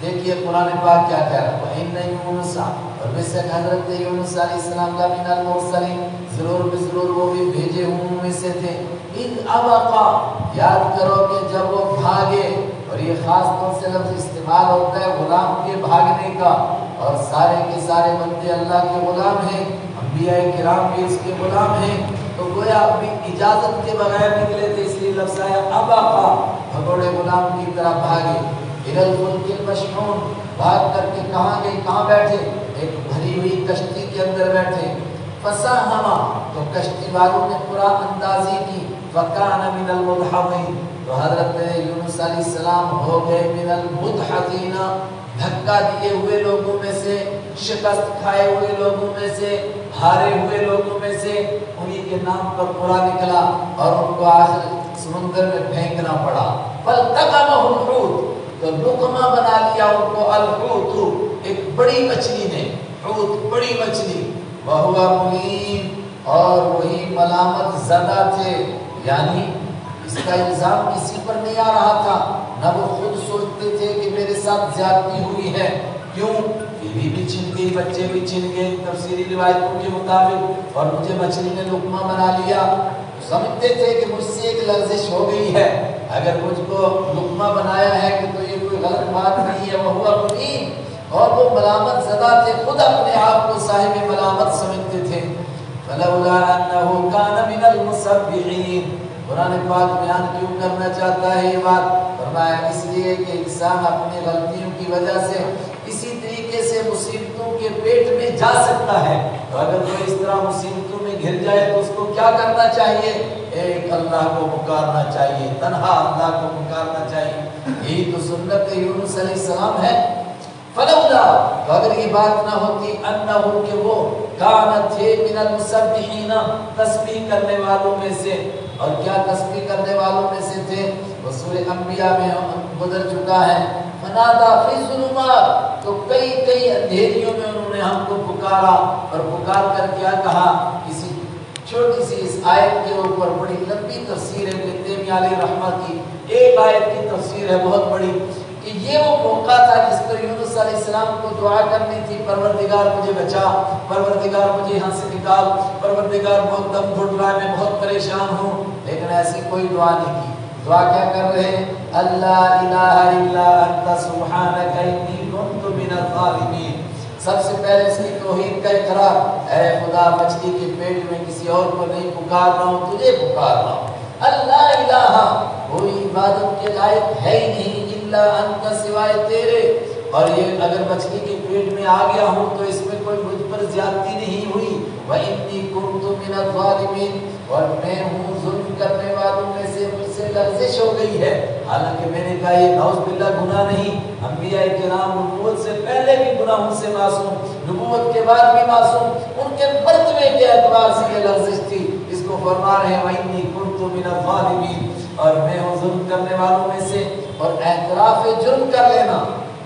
देखिए कुरान पाक क्या कह रहा है? इन यूनुस, और बेशक हज़रत यूनुस अलैहि सलाम का मिनल मुरसलीन, ज़रूर ज़रूर वो भी भेजे हुए में से थे। इन अबका, याद करो कि जब वो भागे, और ये खास तौर से लफ्ज इस्तेमाल होता है गुलाम के भागने का, और सारे के सारे बंदे अल्लाह के गुलाम हैं अम्बिया किराम भी इसके गुलाम हैं तो गोया अपनी इजाज़त के बगैर निकले थे, इसलिए लफ्ज आया अबका, भगोड़े गुलाम की तरह भागे। मशहून भाग करके कहाँ गए कहाँ बैठे? एक भरी हुई कश्ती के अंदर बैठे। फसा हमा तो कश्ती वालों ने पूरा अंदाजी की। मिनल तो हज़रत यूनुस सलाम हो गए मिनल धक्का दिए हुए लोगों में से, शिकस्त खाए हुए लोगों में से, हारे हुए लोगों में से, उन्हीं के नाम पर पूरा निकला और उनको आखिर समुद्र में फेंकना पड़ा। फल तक तो लुकमा बना लिया उनको, अलहूत, एक बड़ी मछली ने, हूत, बड़ी मछली। बहुआ मुनीम और वही मलामत ज़्यादा थे। यानी इसका इल्ज़ाम किसी पर नहीं आ रहा था। न वो खुद सोचते थे कि मेरे साथ ज्यादती हुई है। क्यों? बीवी भी छिन गई, बच्चे भी छिन गए तफसीरी रिवायतों के मुताबिक, और मुझे मछली ने लुकमा बना लिया। समझते थे कि मुझसे एक लर्जिश हो गई है। अगर मुझको लुकमा बनाया है कि तो ये कोई गलत बात नहीं है, वह हुआ मुनीम और वो मलामत ज़दा थे, खुद अपने आप को साहिब मलामत समझते थे। कुरान पाक बयान क्यों करना चाहता है ये बात? फरमाया, इसलिए कि इंसान अपनी गलतियों की वजह से इसी तरीके से मुसीबतों के पेट में जा सकता है। तो अगर कोई इस तरह मुसीबतों में घिर जाए तो उसको क्या करना चाहिए? एक अल्लाह को पुकारना चाहिए, तनहा अल्लाह को पुकारना चाहिए। यही तो सुन्नत यूनुस सलाम है। फलौला तो अगर ये बात ना होती अन्ना हो के वो कान थे मिनल मुसब्बिहीना, तस्बीह करने वालों में से। और क्या तस्बीह करने वालों में से थे? रसूल अंबिया में गुजर चुका है। तो कई कई अंधेरियों में उन्होंने हमको पुकारा और पुकार कर क्या कहा? किसी छोटी सी इस आयत के ऊपर बड़ी लंबी तस्वीर है। की। एक आयत की तस्वीर है, बहुत बड़ी। कि ये वो मौका था जिस पर यूनुस सलाम को दुआ करनी थी, परवरदिगार मुझे बचा, परवरदिगार मुझे यहाँ से निकाल, परवरदिगार बहुत दम घुट रहा है, मैं बहुत परेशान हूँ, लेकिन ऐसी कोई दुआ नहीं की। दुआ क्या कर रहे अल्लाह इलाहा इल्ला अंता सुब्हानका इन्नी कुन्तु मिनल ज़ालिमीन सबसे पहले इसकी तौहीद का इकरार है खुदा, मछली के पेट में किसी और को नहीं पुकार रहा हूँ, तुझे पुकार रहा हूँ। अल्लाह इलाहा, कोई इबादत के लायक है ही नहीं। इल्ला अंता सिवाय तेरे। और ये अगर मछली के पेट में आ गया हूँ तो इसमें कोई मुझ पर ज्यादती नहीं हुई। वह इतनी ज़ालिमीन और मैं हूँ जुल्म करने वालों में से से लर्जिश हो गई है। हालाँकि मैंने कहा, ये नौज बिल्ला गुनाह नहीं। अम्बिया कराम नबूवत से पहले भी गुनाहों से मासूम, नबूवत के बाद भी मासूम, उनके मर्तबे के एतबार से ये लर्जिश थी। इसको फरमा रहे हैं, वही मिनल ज़ालिमीन और मैं हूँ जुल्म करने वालों में से और एतराफ जुर्म कर लेना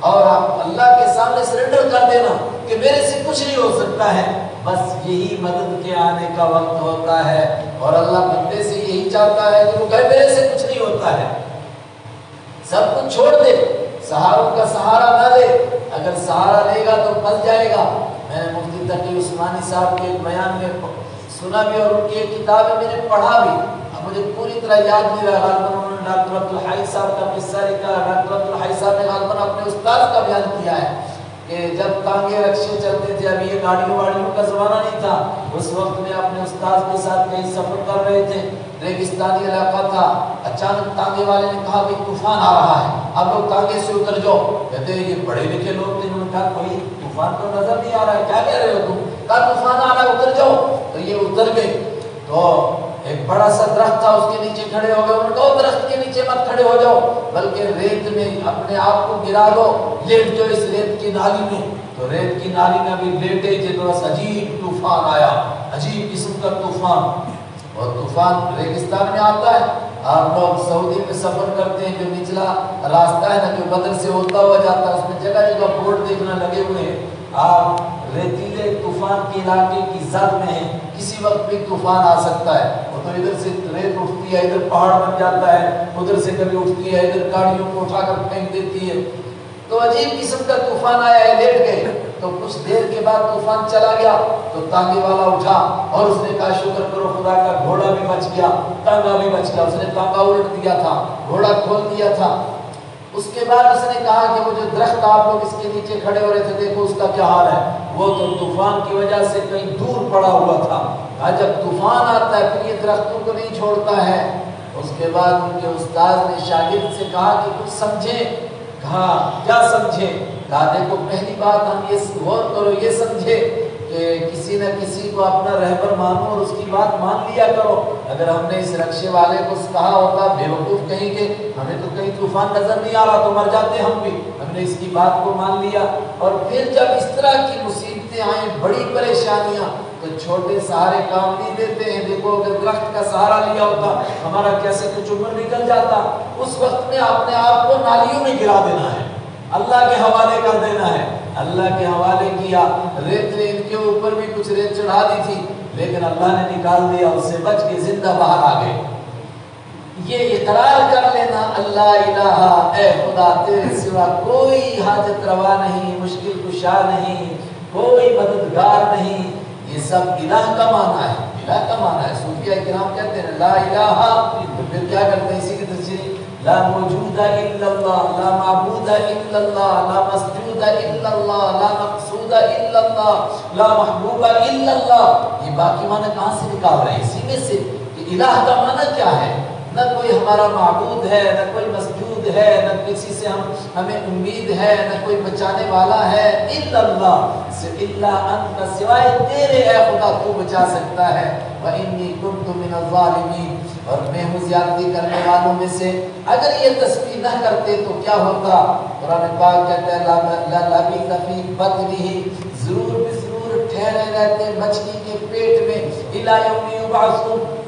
और आप अल्लाह के सामने सरेंडर कर देना कि मेरे से कुछ नहीं हो सकता है। बस यही मदद के आने का वक्त होता है और अल्लाह बंदे से यही चाहता है कि वो कहे, मेरे से कुछ नहीं होता है। सब कुछ छोड़ दे, सहारों का सहारा ना ले। अगर सहारा लेगा तो फल जाएगा। मैंने मुफ्ती तकी उस्मानी साहब के बयान में सुना भी और उनकी एक किताब मैंने पढ़ा भी। मुझे पूरी तरह याद नहीं रहा उन्होंने डॉक्टर हाई साहब का किस्सा लिखा डॉक्टर अब्दुल हाई साहब ने अपने उस्ताद का बयान किया है कि जब तांगे रक्शे चलते थे, अभी ये गाड़ियों वाड़ियों का जमाना नहीं था। उस वक्त में अपने उस्ताद के साथ कहीं सफ़र कर रहे थे, रेगिस्तानी इलाका था। अचानक तांगे वाले ने कहा कि तूफ़ान आ रहा है। अब लोग तांगे से उतर जाओ। कहते ये पढ़े लिखे लोग थे। उन्होंने कहा, कोई तूफ़ान तो नज़र नहीं आ रहा है। क्या कह रहे हो तुम? कहा, तूफ़ान आ रहा है, उतर जाओ। तो ये उतर गए। तो एक बड़ा सा दरख्त था, उसके नीचे खड़े हो गए। उन्होंने कहा दरख्त के नीचे मत खड़े हो जाओ, बल्कि रेत में अपने आप को गिरा दो। लेट जाओ इस रेत की नाली में। तो रेत की नाली में भी लेटे थे तो अजीब तूफ़ान आया। अजीब किस्म का तूफ़ान। और तूफ़ान रेगिस्तान में आता है। आप लोग सऊदी में सफ़र करते हैं, जो निचला रास्ता है ना, जो बदल से होता हुआ जाता है, उसमें जगह जगह बोर्ड देखना लगे हुए हैं। आप रेतीले तूफ़ान के इलाके की जद में है। किसी वक्त भी तूफ़ान आ सकता है। वो तो इधर से रेत उठती है, इधर पहाड़ बन जाता है। उधर से कभी उठती है, इधर गाड़ियों को उठाकर फेंक देती है। तो अजीब किस्म का तूफ़ान आया है लेट गए। तो कुछ देर के बाद तूफ़ान चला गया। तो तांगे वाला उठा और उसने कहा, शुक्र करो, खुदा का घोड़ा भी बच गया। तांगा भी बच गया। उसने तांगा उलट दिया था, घोड़ा खोल दिया था। उसके बाद उसने कहा कि वो जो दरख्त आप लोग इसके नीचे खड़े हो रहे थे, देखो उसका क्या हाल है। वो तो तूफ़ान की वजह से कहीं दूर पड़ा हुआ था। आज जब तूफ़ान आता है, फिर ये दरख्तों को नहीं छोड़ता है। उसके बाद उनके उस्ताद ने शागिर्द से कहा कि कुछ समझे। कहा, क्या समझे? कहा, देखो, पहली बात हम ये गौर करो, ये समझे कि किसी न किसी को अपना रहबर मानो और उसकी बात मान लिया करो। अगर हमने इस रक्षे वाले को कहा होता बेवकूफ़ कहीं के, हमें तो कहीं तूफ़ान नज़र नहीं आ रहा तो मर जाते हम भी। हमने इसकी बात को मान लिया। और फिर जब इस तरह की मुसीबतें आए बड़ी परेशानियाँ तो छोटे सहारे काम नहीं देते हैं। देखो, अगर दरख्त का सहारा लिया होता, हमारा कैसे कुछ उम्र निकल जाता? उस वक्त में अपने आप को नालियों में गिरा देना है। अल्लाह के हवाले कर देना है। अल्लाह के हवाले किया। रेत ने इनके ऊपर भी कुछ रेत चढ़ा दी थी, लेकिन अल्लाह ने निकाल दिया, उससे बच के ज़िंदा बाहर आ गए। ये इकरार कर लेना, अल्लाह इलाहा, ए खुदा, तेरे सिवा कोई हाजत रवा नहीं, मुश्किल कुशा नहीं, कोई मददगार नहीं। ये सब इलाह का माना है, इलाह का माना है। सूफिया किराम कहते हैं, ला इलाहा, फिर क्या करते हैं? इसी की तफसीर ला मौजूदा इल्लल्लाह ला माबूदा इल्लल्लाह ला मसजूदा इल्लल्लाह ला मकसूदा इल्लल्लाह ला महबूबा इल्लल्लाह ये बाकी माना कहाँ से निकाल रहे हैं इसी में से कि इलाह का माना क्या है न कोई हमारा मबूद है न कोई मसजूद है न किसी से हम हमें उम्मीद है न कोई बचाने वाला है इल्लल्लाह से इल्ला अंत सिवाय तेरे है खुदा तू बचा सकता है व इन्नी कुन्तु मिनल ज़ालिमीन और मैं हूँ ज्यादती करने वालों में से। अगर ये तस्वीर न करते तो क्या होता? कुरान पाक कहता है लबी ज़रूर ज़रूर ठहरे रहते मछली के पेट में। इलायों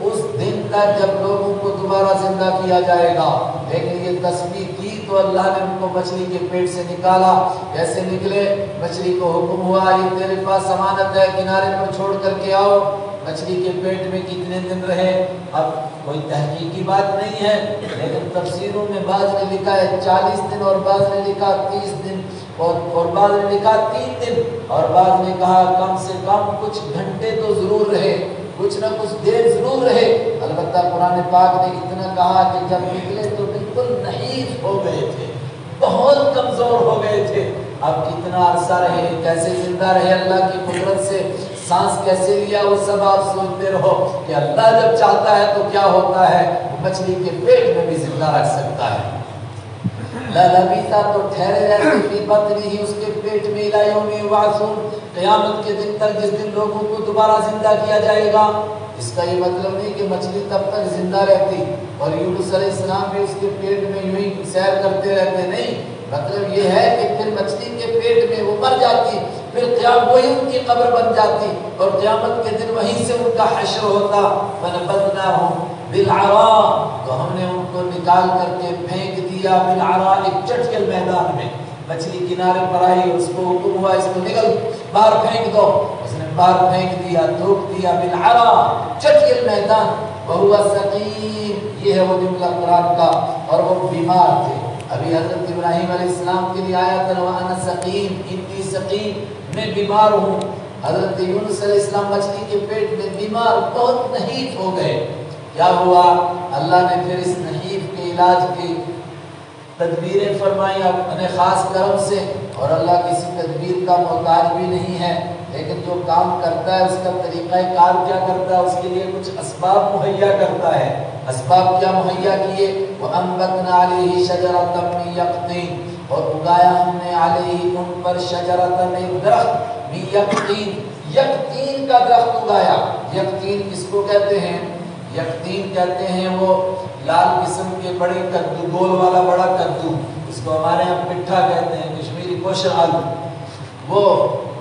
उस दिन तक जब लोगों को दोबारा ज़िंदा किया जाएगा। लेकिन ये तस्वीर तो अल्लाह ने उनको मछली के पेट से निकाला। कैसे निकले, मछली को हुक्म हुआ, ये तेरे पास अमानत है, किनारे पर छोड़ करके आओ। मछली के पेट में कितने दिन रहे? अब कोई तहकीकी बात नहीं है, लेकिन तफसीरों में बाज ने लिखा है, चालीस दिन और बाज ने लिखा, तीस दिन। और और बाद ने लिखा, तीन दिन। और बाद ने कहा, कम से कम कुछ घंटे तो ज़रूर रहे, कुछ ना कुछ देर ज़रूर रहे। अलबत्ता कुरान पाक ने इतना कहा कि जब निकले बिल्कुल नहीं हो गए थे, बहुत कमज़ोर हो गए थे। अब कितना अरसा रहे, कैसे ज़िंदा रहे अल्लाह की कुदरत से? सांस कैसे लिया? वो सब आप सोचते रहो कि अल्लाह जब चाहता है तो क्या होता है? मछली के पेट में भी ज़िंदा रख सकता है। ललबीता तो ठहरे रहते भी पत्नी ही उसके पेट में इलायों में वासून। क़यामत के दिन तक जिस दिन लोगों को दोबारा ज़िंदा किया जाएगा, इसका ये मतलब नहीं कि मछली तब तक ज़िंदा रहती। और यूनुस अलैहिस्सलाम भी उसके पेट में यूँ ही सैर करते रहते। नहीं मतलब ये है कि फिर मछली के पेट में वो मर जाती। फिर क्याम वही उनकी कब्र बन जाती और क्यामत के दिन वहीं से उनका हशर होता बनबदना हूँ बिलआरा तो हमने उनको निकाल करके फेंक दिया बिलआरा एक चटकल मैदान में। मछली किनारे पर आई, उसको हुक्म हुआ, इसको निकल बाहर फेंक दो। उसने बाहर फेंक दिया धोख दिया बिलआरा चटकल मैदान। बहुआ सकीम, ये है वो जुमला कुरान का, और वो बीमार थे। अभी हज़रत इब्राहिम अलैहिस्सलाम के लिए आया था सकीम इतनी सकीम मैं बीमार हूँ। हज़रत अलैहिस्सलाम मछली के पेट में बीमार बहुत नहीफ हो गए। क्या हुआ? अल्लाह ने फिर इस नहीफ के इलाज की तदबीरें फरमाई अपने ख़ास करम से, और अल्लाह किसी तदबीर का मोहताज भी नहीं है। लेकिन जो काम करता है, उसका तरीक़ा कार क्या करता है? उसके लिए कुछ इसबाब मुहैया करता है। इसबाब क्या मुहैया किए? वो अम्बत नाली शजरतम यकीन और उगाया हमने आले उन पर शजरत शजरतन दरख्त यकीन यकीन का दरख्त उगाया। यकीन किसको कहते हैं? यकीन कहते हैं वो लाल किस्म के बड़े कद्दू, गोल वाला बड़ा कद्दू इसको हमारे यहाँ पिट्ठा कहते हैं, कश्मीरी कोशर आलू। वो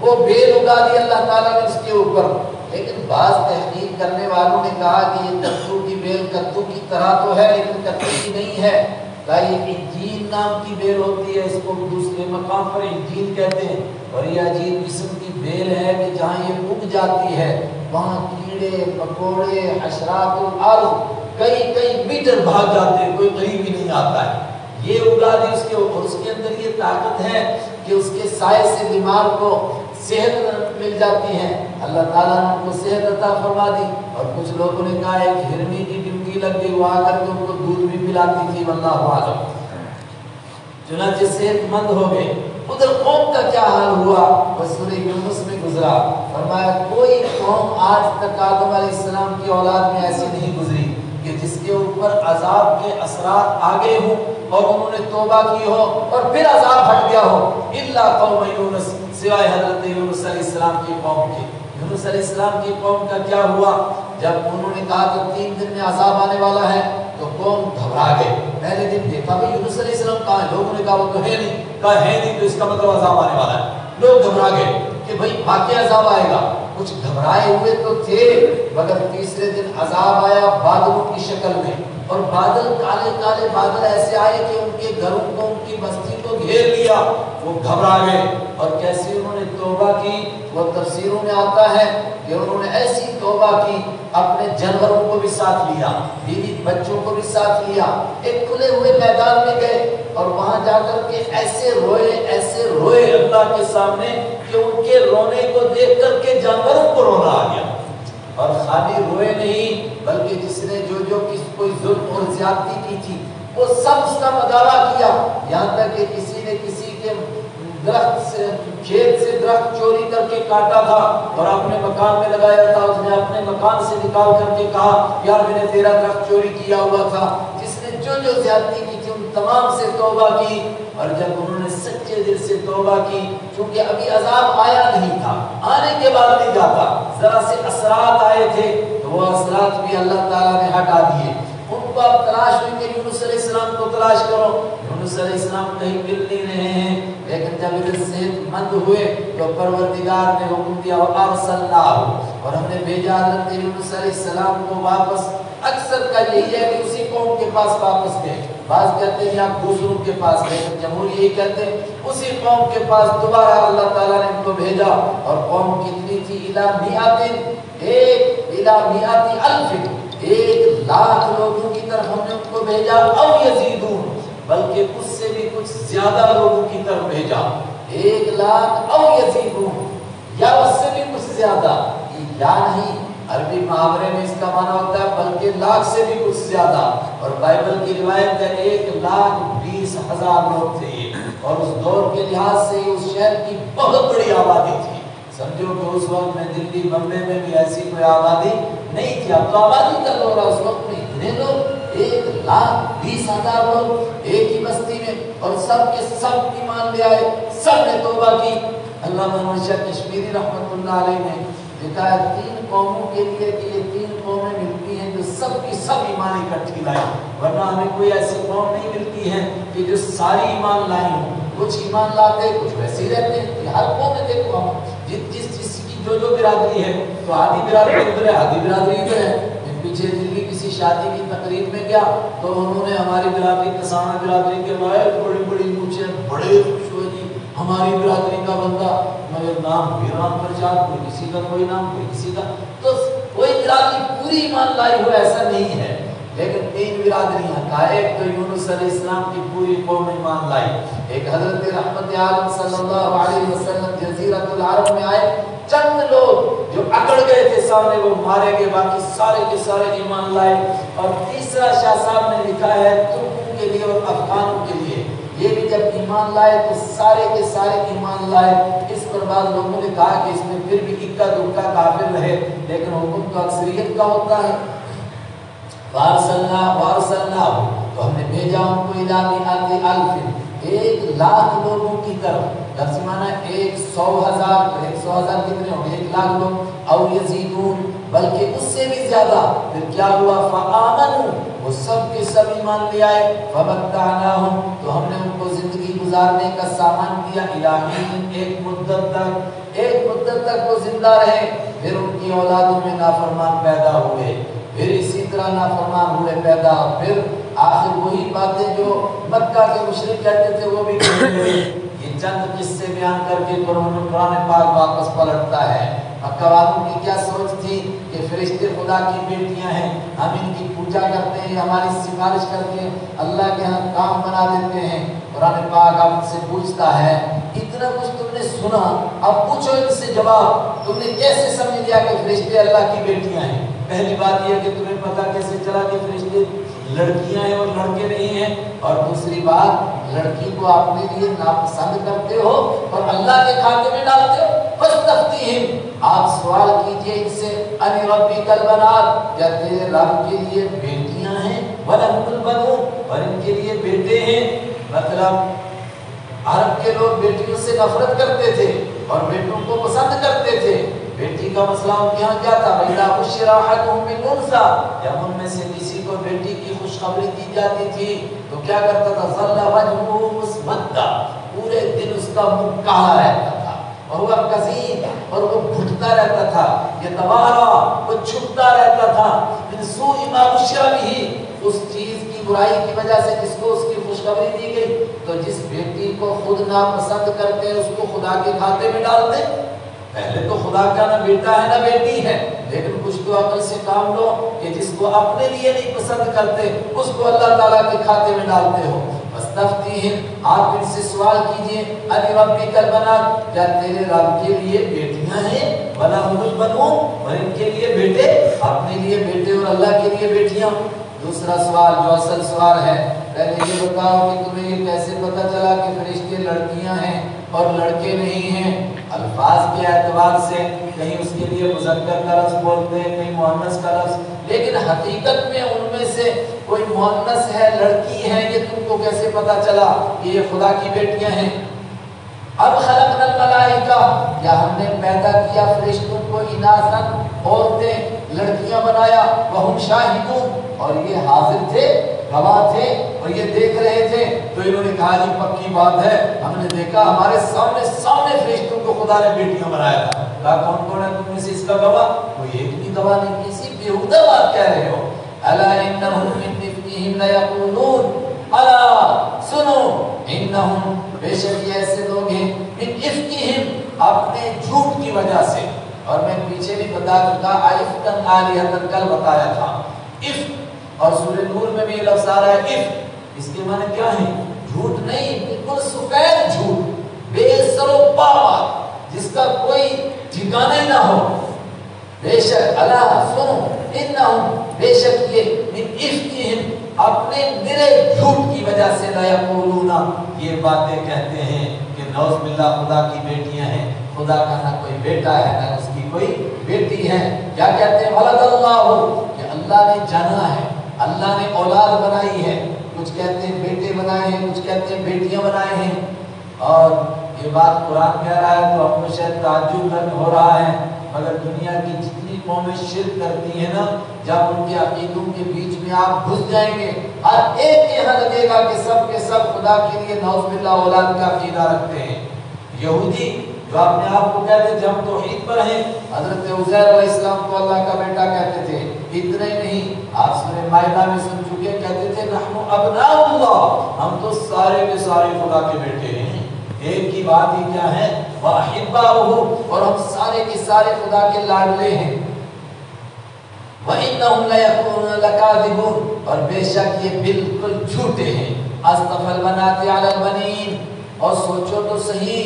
वो बेल उगा दी अल्लाह ताला ने उसके ऊपर। लेकिन बाज तहकीक करने वालों ने कहा कि ये कद्दू की बेल कद्दू की तरह तो है, लेकिन कद्दू की नहीं है। ये इंजीन नाम की बेल होती है, इसको दूसरे मकाम पर इंजीन कहते हैं। और ये अजीब किस्म की बेल है कि जहाँ ये उग जाती है, वहाँ कीड़े, पकोड़े हशरात कई कई मीटर भाग जाते हैं, कोई करीब ही नहीं आता है। ये उगा दी उसके ऊपर उसके अंदर ये ताकत है कि उसके साय से बीमार को सेहत मिल जाती है। अल्लाह ताला ने उनको सेहत अता फरमा दी, और कुछ लोगों ने कहा, एक हिरनी की ड्यूटी लग गई वो आकर के उनको दूध भी पिलाती थी, वल्लाह आलम। चुनाचे सेहतमंद हो गए। उधर कौम का क्या हाल हुआ बस यूनुस में गुजरा। फरमाया, कोई कौम आज तक आदम अलैहिस्सलाम की औलाद में ऐसी नहीं गुजरी कि जिसके ऊपर अजाब के असरात आ गए हों और उन्होंने तोबा की हो और फिर अजाब हट गया हो। इल्ला कौम यूनुस, सिवाय हज़रत यूनुस अलैहिस्सलाम की कौम के। अलैहिस्सलाम की कौम का क्या हुआ? जब उन्होंने कहा कि तीन दिन में अजाब आने वाला है तो कौम घबरा गए पहले दिन देखा भाई यूनुस कहाँ है? लोगों ने कहा, वो तो है नहीं। कहा, है नहीं तो इसका मतलब अजाब आने वाला है। लोग घबरा गए कि भाई, वाकई अजाब आएगा। कुछ घबराए हुए तो थे, मगर तीसरे दिन अजाब आया बादलों की शक्ल में। और बादल, काले काले बादल ऐसे आए कि उनके घरों को, उनकी बस्ती को घेर लिया। वो घबरा गए। और कैसे उन्होंने तोबा की? वो तफसीरों में आता है कि उन्होंने ऐसी तोबा की, अपने जानवरों को भी साथ लिया, बीवी बच्चों को भी साथ लिया। एक खुले हुए मैदान में गए और वहाँ जाकर के ऐसे रोए ऐसे रोए अल्लाह के सामने कि उनके रोने को देख करके जानवरों को रोना आ गया। और खाली रोए नहीं, बल्कि जिसने जो जो किस कोई जुल्म और ज्यादती की थी, वो सब उसका मदावा किया। यहाँ तक कि किसी ने किसी के दरख्त से, खेत से दरख्त चोरी करके काटा था और अपने मकान में लगाया था, उसने अपने मकान से निकाल करके कहा, यार, मैंने तेरा दरख्त चोरी किया हुआ था। जिसने जो जो ज्यादती की थी, उन तमाम से तोबा की। और जब उन्होंने सच्चे दिल से तौबा की क्योंकि अभी अजाब आया नहीं था, आने के बाद नहीं जाता, जरा से असरात आए थे तो वो असरात भी अल्लाह ताला ने हटा दिए। उनको आप तलाश में कि यूनुस अलैहिस्सलाम को तलाश करो। यूनुस अलैहिस्सलाम कहीं मिल नहीं रहे हैं, लेकिन जब इधर सेहतमंद हुए तो परवरदिगार ने हुक्म दिया और हमने भेजा हज़रत यूनुस अलैहिस्सलाम को वापस। अक्सर का यही है कि उसी कौम के पास वापस गए। बात कहते हैं, आप दूसरों के पास गए जमहूर यही कहते हैं, उसी कौम के पास दोबारा अल्लाह ताला ने उनको भेजा, और कौम कितनी थी? इला मियातिन। एक, इला मियाति अल्फिन। एक लाख लोगों की तरफ़ हमने उनको भेजा अब यजीदून। बल्कि उससे भी कुछ ज़्यादा लोगों की तरफ़ भेजा। एक लाख अब यजीदून। या उससे भी कुछ ज़्यादा। या नहीं। अरबी मुहावरे में इसका माना होता है, बल्कि लाख से भी कुछ ज़्यादा। और बाइबल की रिवायत है, एक लाख बीस हज़ार लोग थे। और उस दौर के लिहाज से उस शहर की बहुत बड़ी आबादी थी। समझो कि उस वक्त में दिल्ली बम्बे में भी ऐसी कोई आबादी नहीं थी। अब तो आबादी का दौर है, उस वक्त में इतने लोग, एक लाख बीस हज़ार लोग एक ही बस्ती में। और सब के सब ईमान ले आए, सबने तोबा की। अल्लाह कश्मीरी रहमतुल्लाह अलैह ने लिखा है, तीन कौमों के लिए, कि ये तीन कौमें मिलती हैं जो सब की सब ईमान इकट्ठी लाई वरना हमें कोई ऐसी कौम नहीं मिलती है कि जो सारी ईमान लाई हो। कुछ ईमान लाते, कुछ वैसे रहते हैं हर कौम में देखो हम जिस जिस जिसकी जो जो बिरादरी है तो आधी बिरादरी उधर है, आधी बिरादरी इधर है। पीछे दिल्ली किसी शादी की तकरीब में गया तो उन्होंने हमारी बिरादरी, कसाना बिरादरी के बारे बड़ी बड़ी पूछे बड़े खुश हुए हमारी बिरादरी का बंदा, मगर नाम वीरान प्रचार कोई किसी का, कोई नाम, कोई किसी का। तो कोई बिरादरी पूरी ईमान लाई हो ऐसा नहीं है। लेकिन तीन बिरादरियाँ था एक तो यूनुस अलैहिस्सलाम की पूरी कौम ईमान लाई एक हज़रत रहमत आलम सल्लल्लाहु अलैहि वसल्लम जजीरतुल अरब में आए। चंद लोग जो अकड़ गए थे सामने वो मारे गए, बाकी सारे के सारे ईमान लाए। और तीसरा शाह साहब ने लिखा है, तुर्कों के लिए और अफगानों के लिए। ये भी जब ईमान लाए तो सारे के सारे ईमान लाए। इस पर बाद लोगों ने कहा कि इसमें फिर भी इक्का दुक्का काफिर रहे। लेकिन हुक्म तो अक्सरियत का होता है। तो हमने भेजा उनको आते अल्फिन। एक लाख लोगों की तरफ़। एक सौ हज़ार एक सौ हज़ार कितने होंगे? एक लाख लोग। और यजीदून, बल्कि उससे भी ज़्यादा। फिर क्या हुआ? फामनु सब के सब ईमान ले आए। फबत्ताना फबत्तानाहुम तो हमने उनको ज़िंदगी गुजारने का सामान दिया। इलाहीन, एक मुद्दत तक, एक मुद्दत तक वो ज़िंदा रहे। फिर उनकी औलादों में नाफरमान पैदा हुए। फिर इसी तरह नाफरमान हुए पैदा। फिर आखिर वही बातें जो मक्का के मुशरिक कहते थे, वो भी (coughs) ये चंद किस्से बयान करके कुरान पाक वापस पलटता है। मक्का की क्या सोच थी कि फरिश्ते खुदा की बेटियाँ हैं? हम इनकी पूजा करते हैं, हमारी सिफारिश करके अल्लाह के यहाँ काम बना देते हैं। कुरान पाक आपसे पूछता है, इतना कुछ तुमने सुना? अब पूछो इनसे जवाब। तुमने कैसे समझ लिया कि फरिश्ते अल्लाह की बेटियाँ हैं? पहली बात यह कि तुम्हें पता कैसे चला कि फरिश्ते लड़कियाँ हैं और लड़के नहीं हैं। और दूसरी बात, लड़की को अपने लिए नापसंद करते हो और अल्लाह के खाते में डालते हो। बस तफ्ती आप सवाल कीजिए इनसे अनि रब्बी कल बनात या तेरे रब के लिए बेटियाँ हैं? वलहुल बनून और इनके लिए बेटे हैं। मतलब अरब के लोग बेटियों से नफरत करते थे और बेटों को पसंद करते थे। बेटी का मसला उनके यहाँ क्या था? भैया खुशराहतुमसा जब उनमें से किसी को बेटी की खुशखबरी दी जाती थी तो क्या करता था? मुस्बद्दा पूरे दिन उसका मुँह काला रहता था और वह कजीन और वो घुटता रहता था। ये तबारा वो छुपता रहता था। भी उस चीज़ की बुराई की वजह से जिसको उसकी खुशखबरी दी गई तो जिस बेटी को खुद ना पसंद करते उसको खुदा के खाते में डालते पहले तो खुदा का ना बेटा है, ना बेटी है। लेकिन कुछ तो अकल से काम लो कि जिसको अपने लिए नहीं पसंद करते, उसको अल्लाह ताला के खाते में डालते हो। वस्तफ्तीहिम आप इनसे सवाल कीजिए अरे रब्बी कल बना क्या तेरे रब के लिए बेटियाँ हैं? बना मुझ बनूं और इनके लिए बेटे, अपने लिए बेटे और अल्लाह के लिए बेटियाँ। दूसरा सवाल, जो असल सवाल है, पहले ये बताओ कि तुम्हें ये कैसे पता चला कि फरिश्ते लड़कियाँ हैं और लड़के नहीं हैं? अल्फाज के एतबार से कहीं उसके लिए मुजक्कर का लफ्ज बोलते हैं, कहीं मोहनस का लफ्ज। लेकिन हकीकत में उनमें से कोई मोहनस है, लड़की है, ये तुमको कैसे पता चला कि ये खुदा की बेटियाँ हैं? अब खलक मलाइका या हमने पैदा किया, फरिश्तों को इनासन औरतें, लड़कियाँ बनाया वह शाहिदून, और ये हाजिर थे गवाह थे और ये देख रहे थे तो इन्होंने कहा, जी, पक्की बात है। हमने देखा, हमारे सामने सामने फरिश्तों को खुदा ने बेटियाँ बनाया था। कहा, कौन कौन है तुम में से इसका गवाह? कोई एक भी गवाह नहीं, किसी बेहुदा बात कह रहे हो। अला इन्नहुम मिन इफ्किहिम ला यक़ूलून अला, सुनो, इन्नहुम बेशक ये ऐसे लोग हैं, मिन इफ्किहिम, अपने झूठ की वजह से। और मैं पीछे भी बता चुका आलिफतन आलिहतन कल बताया था। इफ़ और सूर्य नूर में भी लफ्ज आ रहा है, इफ़ इसके माने क्या है? झूठ नहीं, बिल्कुल सुफेद झूठ, बेसरोपा जिसका कोई ठिकाना ना हो। बेशक अला सुनो इन्नहुम बेशक ये मिन इफ्किहिम, अपने निरे झूठ की वजह से ला यक़ूलूना, ये बातें कहते हैं कि नौज बिल्ला खुदा की बेटियाँ हैं। खुदा का ना कोई बेटा है, ना उसकी कोई बेटी है। क्या कहते हैं? वलद अल्लाह कि अल्लाह ने जाना है। अल्लाह ने औलाद बनाई है। कुछ कहते हैं बेटे बनाए हैं, कुछ कहते हैं बेटियाँ बनाए हैं। और ये बात कुरान कह रहा है तो हमको शायद ताजुब हो रहा है। मगर दुनिया की जितनी कौमें शिरक करती है ना, जब उनके अकीदों के बीच में आप घुस जाएँगे, हर एक के यहाँ लगेगा कि सब के सब खुदा के लिए नौजबिल्ला औलाद का अकीदा रखते हैं। यहूदी जो अपने आप को कहते थे हम तो पर हैं। हज़रत उजैर इस्लाम को अल्लाह का बेटा कहते थे। इतना ही नहीं। आप सुने मायदा में सुन चुके कहते थे, नहनु अबनाउल्लाह। हम तो सारे के सारे खुदा के बेटे हैं। एक की बात ही क्या है? वाहिबा और हम सारे के सारे खुदा के लाडले हैं। और बेशक ये बिल्कुल झूठे हैं। अस्तफल बनाते अलल बनीन। और सोचो तो सही,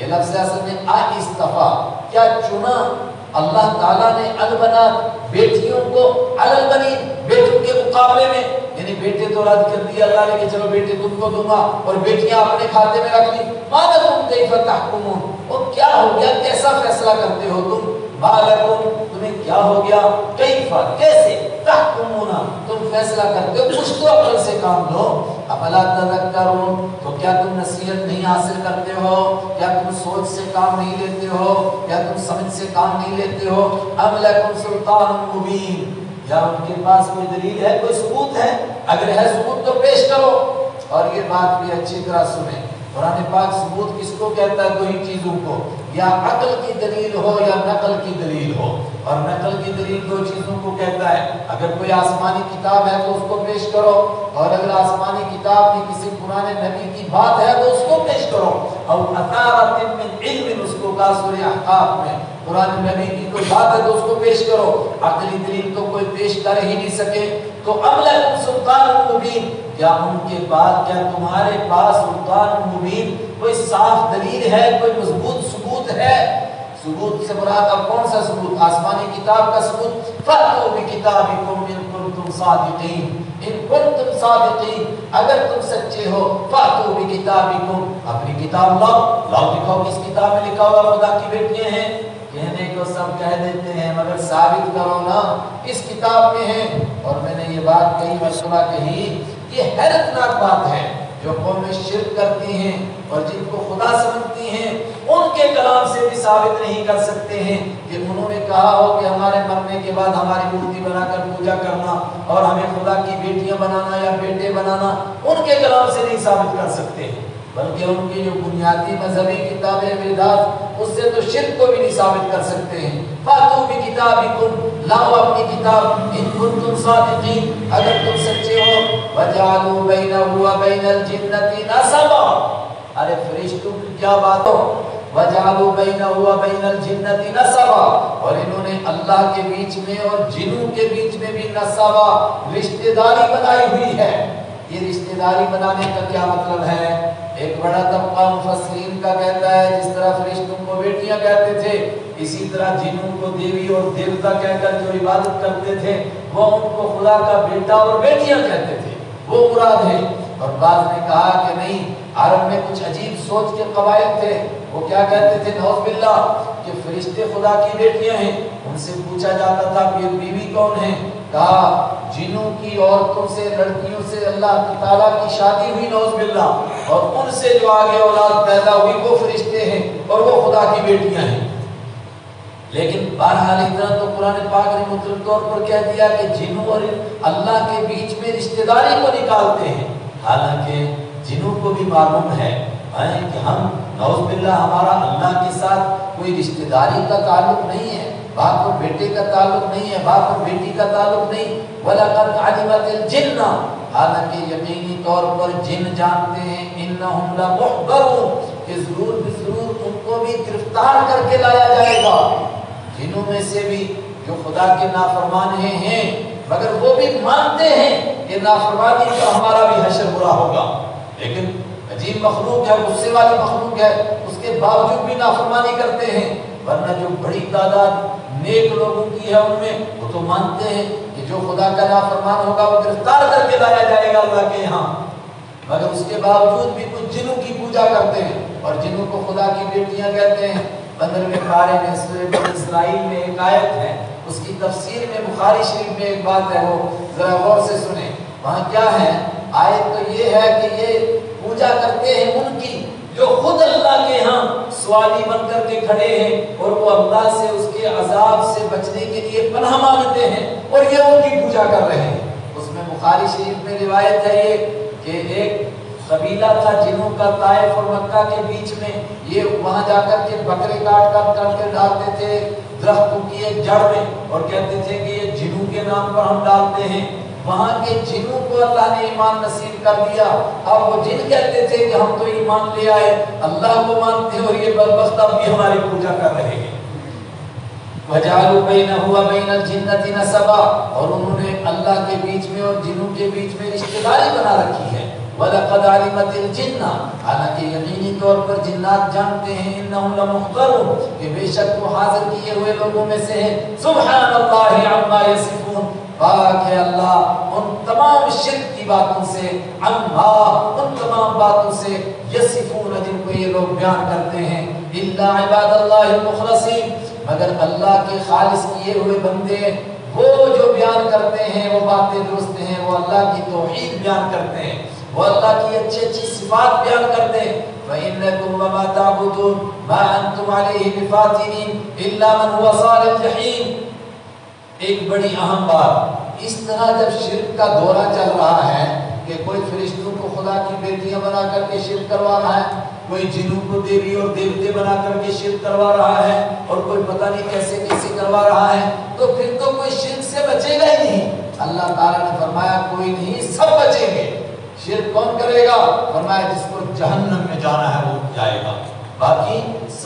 ये लफ्ज असल में आ इस्तफा क्या चुना? अल्लाह ताला ने अलबनात बेटियों को अलल बनी बेटियों के मुकाबले में, यानी बेटे तो रद्द कर दिया अल्लाह ने कि चलो बेटे तुमको दूँगा और बेटियाँ अपने खाते में रख ली। माना तुम कई तहकुमून। वो क्या हो गया? कैसा फैसला करते हो तुम? बालकुम तुम्हें क्या हो गया? कैफा कैसे? तहकुमूना तुम फैसला करते हो कुछ तो अकल से काम लो। अफला तदक्करून तो क्या तुम नसीहत नहीं हासिल करते हो? क्या तुम सोच से काम नहीं लेते हो? क्या तुम समझ से काम नहीं लेते हो? अब लकुम सुल्तान मुबीन। या उनके पास कोई दलील है? कोई सबूत है? अगर है सबूत तो पेश करो। और ये बात भी अच्छी तरह सुने। कुरान पाक सबूत किसको कहता है? दो ही चीज़ों को। या अकल की दलील हो या नकल की दलील हो। और नकल की दलील दो चीज़ों को कहता है। अगर कोई आसमानी किताब है तो उसको पेश करो। और अगर आसमानी किताब की किसी पुराने नबी की बात है तो उसको पेश करो। और अतारतिन उसको का सूर्य में। कुरान नबी की कोई बात है तो उसको पेश करो। अकली दलील तो कोई पेश कर ही नहीं सके। तो अमल सुल्तान मुबीन। क्या उनके बाद, क्या तुम्हारे पास सुल्तान मुबीन कोई साफ़ दलील है, कोई मज़बूत सबूत है? सबूत से मुराद अब कौन सा सबूत? आसमानी किताब का सबूत? फतो भी किताबिकुम इन कुंतुम सादिकीन। इन कुंतुम सादिकीन। अगर तुम सच्चे हो फतो भी किताबिकुम। अपनी किताब लाओ। लाओ दिखाओ किस किताब में लिखा हुआ खुदा की बेटियाँ हैं। को सब कह देते हैं, मगर साबित करो ना, इस किताब में है। और मैंने ये बात कही मशुरा कही ये हैरतनाक बात है, जो कौमें शिरक करती हैं और जिनको खुदा समझती हैं, उनके कलाम से भी साबित नहीं कर सकते हैं। कि उन्होंने कहा हो कि हमारे मरने के बाद हमारी मूर्ति बनाकर पूजा करना और हमें खुदा की बेटियाँ बनाना या बेटे बनाना, उनके कलाम से नहीं साबित कर सकते। बल्कि उनकी जो बुनियादी मजहबी किताबें वेदात उससे तो शिरक को भी नहीं साबित कर सकते हैं। फातू भी किताब लाओ अपनी किताब, इन कुंतुम सादिकीन, अगर तुम सच्चे हो, वजालू बैनहु व बैनल जिन्नति नसबा। अरे फरिश्तों की क्या बात हो? वजालू बैनहु व बैनल जिन्नति नसबा। और इन्होंने अल्लाह के बीच में और जिन्नों के बीच में भी नसबा, रिश्तेदारी बनाई हुई है। ये रिश्तेदारी बनाने का क्या मतलब है? एक बड़ा तबका मुफसरीन का कहता है, जिस तरह फरिश्तों को बेटियाँ कहते थे, इसी तरह जिनों को देवी और देवता कहकर जो इबादत करते थे वो उनको खुदा का बेटा और बेटियाँ कहते थे। वो मुराद है। और बाद ने कहा कि नहीं अरब में कुछ अजीब सोच के कवायद थे। वो क्या कहते थे नौबिल्ला कि फरिश्ते खुदा की बेटियाँ हैं। उनसे पूछा जाता था कि बीवी कौन है? कहा, जिनों की औरतों से, लड़कियों से अल्लाह ताला की शादी हुई नौबिल्ला और उनसे जो आगे औलाद पैदा हुई, वो फरिश्ते हैं, और वो खुदा की बेटियाँ हैं। लेकिन बहरहाल इतना तो कुरान पाक ने मुतल तौर पर कह दिया कि जिनों और अल्लाह के बीच में रिश्तेदारी को निकालते हैं। हालाँकि जिनों को भी मालूम है कि हम नौजबिल्ला हमारा अल्लाह के साथ कोई रिश्तेदारी का ताल्लुक नहीं है। बाप और बेटे का ताल्लुक नहीं है, बाप और बेटी का ताल्लुक नहीं। वलकद अलिमतिल जिन्ना। हालाँकि यकीनी तौर पर जिन जानते हैं, इन्नहुम लमुहबरून कि ज़रूर ज़रूर उनको भी गिरफ़्तार करके लाया जाएगा। जिनों में से भी जो खुदा के नाफरमान हैं मगर वो भी मानते हैं कि नाफरमानी का हमारा भी हशर बुरा होगा। लेकिन अजीब मखलूक है, गुस्से वाली मखलूक है, उसके बावजूद भी नाफरमानी करते हैं। वरना जो बड़ी तादाद नेक लोगों की है उनमें, वो तो मानते हैं कि जो खुदा का नाफरमान होगा, वो गिरफ़्तार करके लाया जाएगा अल्लाह के यहाँ। मगर उसके बावजूद भी कुछ जिनों की पूजा करते हैं, और जिनों को खुदा की बेटियाँ कहते हैं। पंद्रहवें पारे में इसराइल में एक आयत है, उसकी तफसीर में बुखारी शरीफ में एक बात है, वो जरा गौर से सुने। वहाँ क्या है? आयत तो ये है कि ये पूजा करते हैं उनकी जो खुद अल्लाह के यहाँ स्वाली बन करके खड़े हैं और वो अल्लाह से उसके अजाब से बचने के लिए पनाह मांगते हैं और ये उनकी पूजा कर रहे हैं। उसमें बुखारी शरीफ में रिवायत है ये कि एक कबीला था जिनों का ताइफ और मक्का के बीच में ये वहाँ जाकर के बकरे काट काट काट के डालते थे, दरख्तों की एक जड़ में और कहते थे कि ये जिनों के नाम पर हम डालते हैं। वहाँ के जिनों को अल्लाह ने ईमान नसीब कर दिया अब वो जिन कहते थे कि हम तो ईमान ले आए, अल्लाह को मानते और ये बदबख्त भी हमारी पूजा कर रहे हैं। वजालू बैनहु व बैनल जिन्नति नसबा, और उन्होंने अल्लाह के बीच में और जिनों के बीच में रिश्तेदारी बना रखी है। हालाँकि यकीनी तौर पर जिन्नात जानते हैं कि बेशक वो हाजिर किए हुए लोगों में से हैं। सुभानअल्लाहि अम्मा यसिफून। पाक है अल्लाह। उन तमाम शिरक की बातों से अम्मा उन तमाम बातों से यसिफून जिनको ये लोग बयान करते हैं। इल्ला इबादल्लाहिल मगर अल्लाह के खालिस किए हुए बंदे, वो जो बयान करते हैं, वो बातें दुरुस्त हैं, वो अल्लाह की तौहीद बयान करते हैं। वो अल्लाह की अच्छी अच्छी सिफात बयान करते हैं। जहीम एक बड़ी अहम बात, इस तरह जब शिरक का दौरा चल रहा है कि कोई फरिश्तों को खुदा की बेटियाँ बना करके शिरक करवा रहा है, कोई जिनों को देवी और देवते बना करके शिरक करवा रहा है, और कोई पता नहीं कैसे कैसे करवा रहा है तो फिर तो कोई शिरक से बचेगा ही नहीं। अल्लाह ताला ने फरमाया, कोई नहीं, सब बचेंगे। शिरक कौन करेगा? फरमाया, जिसको जहन्नम में जाना है, वो जाएगा। बाकी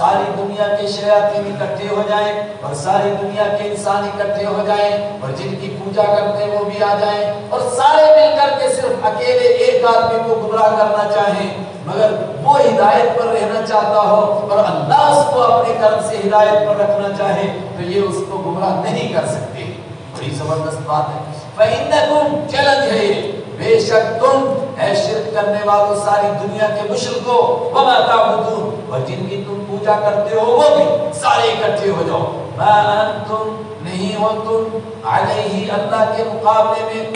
सारी दुनिया के शयातीन इकट्ठे हो जाएँ और सारी दुनिया के इंसान इकट्ठे हो जाएँ और जिनकी पूजा करते वो भी आ जाएँ और सारे मिलकर के सिर्फ़ अकेले एक आदमी को गुमराह करना चाहें। मगर वो हिदायत पर रहना चाहता हो और अल्लाह उसको अपने कर्म से हिदायत पर रखना चाहे तो ये उसको गुमराह नहीं कर सकते। बड़ी ज़बरदस्त बात है। बेशक तुम है शिरक करने वालों सारी दुनिया के मुशरकों और जिनकी तुम पूजा करते हो, वो भी सारे इकट्ठे हो जाओ। मा अंतुम, नहीं हो तुम। अलैहि अल्लाह के मुकाबले में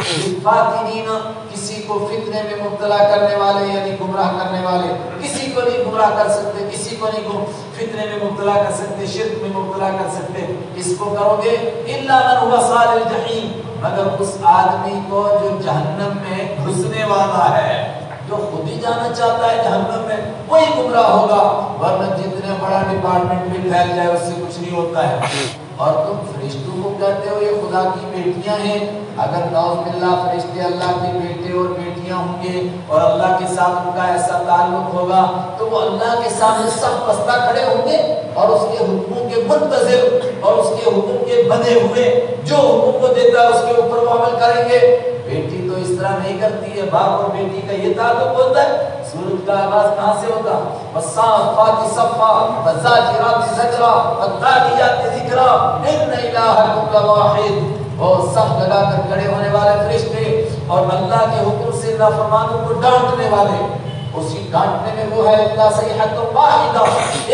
किसी को फितने में मुब्तला करने वाले यानी गुमराह करने वाले, किसी को नहीं गुमराह कर सकते, किसी को नहीं फितने में मुब्तला कर सकते, शिरक में मुबतला कर सकते। किसको करोगे? इल्ला मन हुवा सालिल जहीम। मगर उस आदमी को जो जहन्नम में घुसने वाला है, जो खुद ही जाना चाहता है जहन्नम में, वही गुमराह होगा। वरना जितने बड़ा डिपार्टमेंट भी फैल जाए, उससे कुछ नहीं होता है। और तुम फरिश्तों को कहते हो, ये खुदा की बेटियाँ हैं। अगर नौजबिल्ला फरिश्ते अल्लाह के बेटे और बेटियाँ होंगे और अल्लाह के साथ उनका ऐसा ताल्लुक होगा तो वो अल्लाह के सामने सब पस्ता खड़े होंगे और उसके हुक्मों के मुंतजर और उसके हुक्म के बने हुए, जो हुक्म को देता है उसके ऊपर वो अमल करेंगे। बेटी तो इस तरह नहीं करती है, बाप और बेटी का ये ताल्लुक होता है, सूरज का आवाज़ कहाँ से होगा? वसाफाति सफ़ा वजाजिराति जजरा वदादियाति जिक्रा, इन्ना इलाहकुम लवाहिद वो सब लगा कर खड़े होने वाले फरिश्ते और अल्लाह के हुक्म से नाफरमानों को डांटने वाले। उसी डांटने में वो है अल्लाह सही है तो वाहिदा।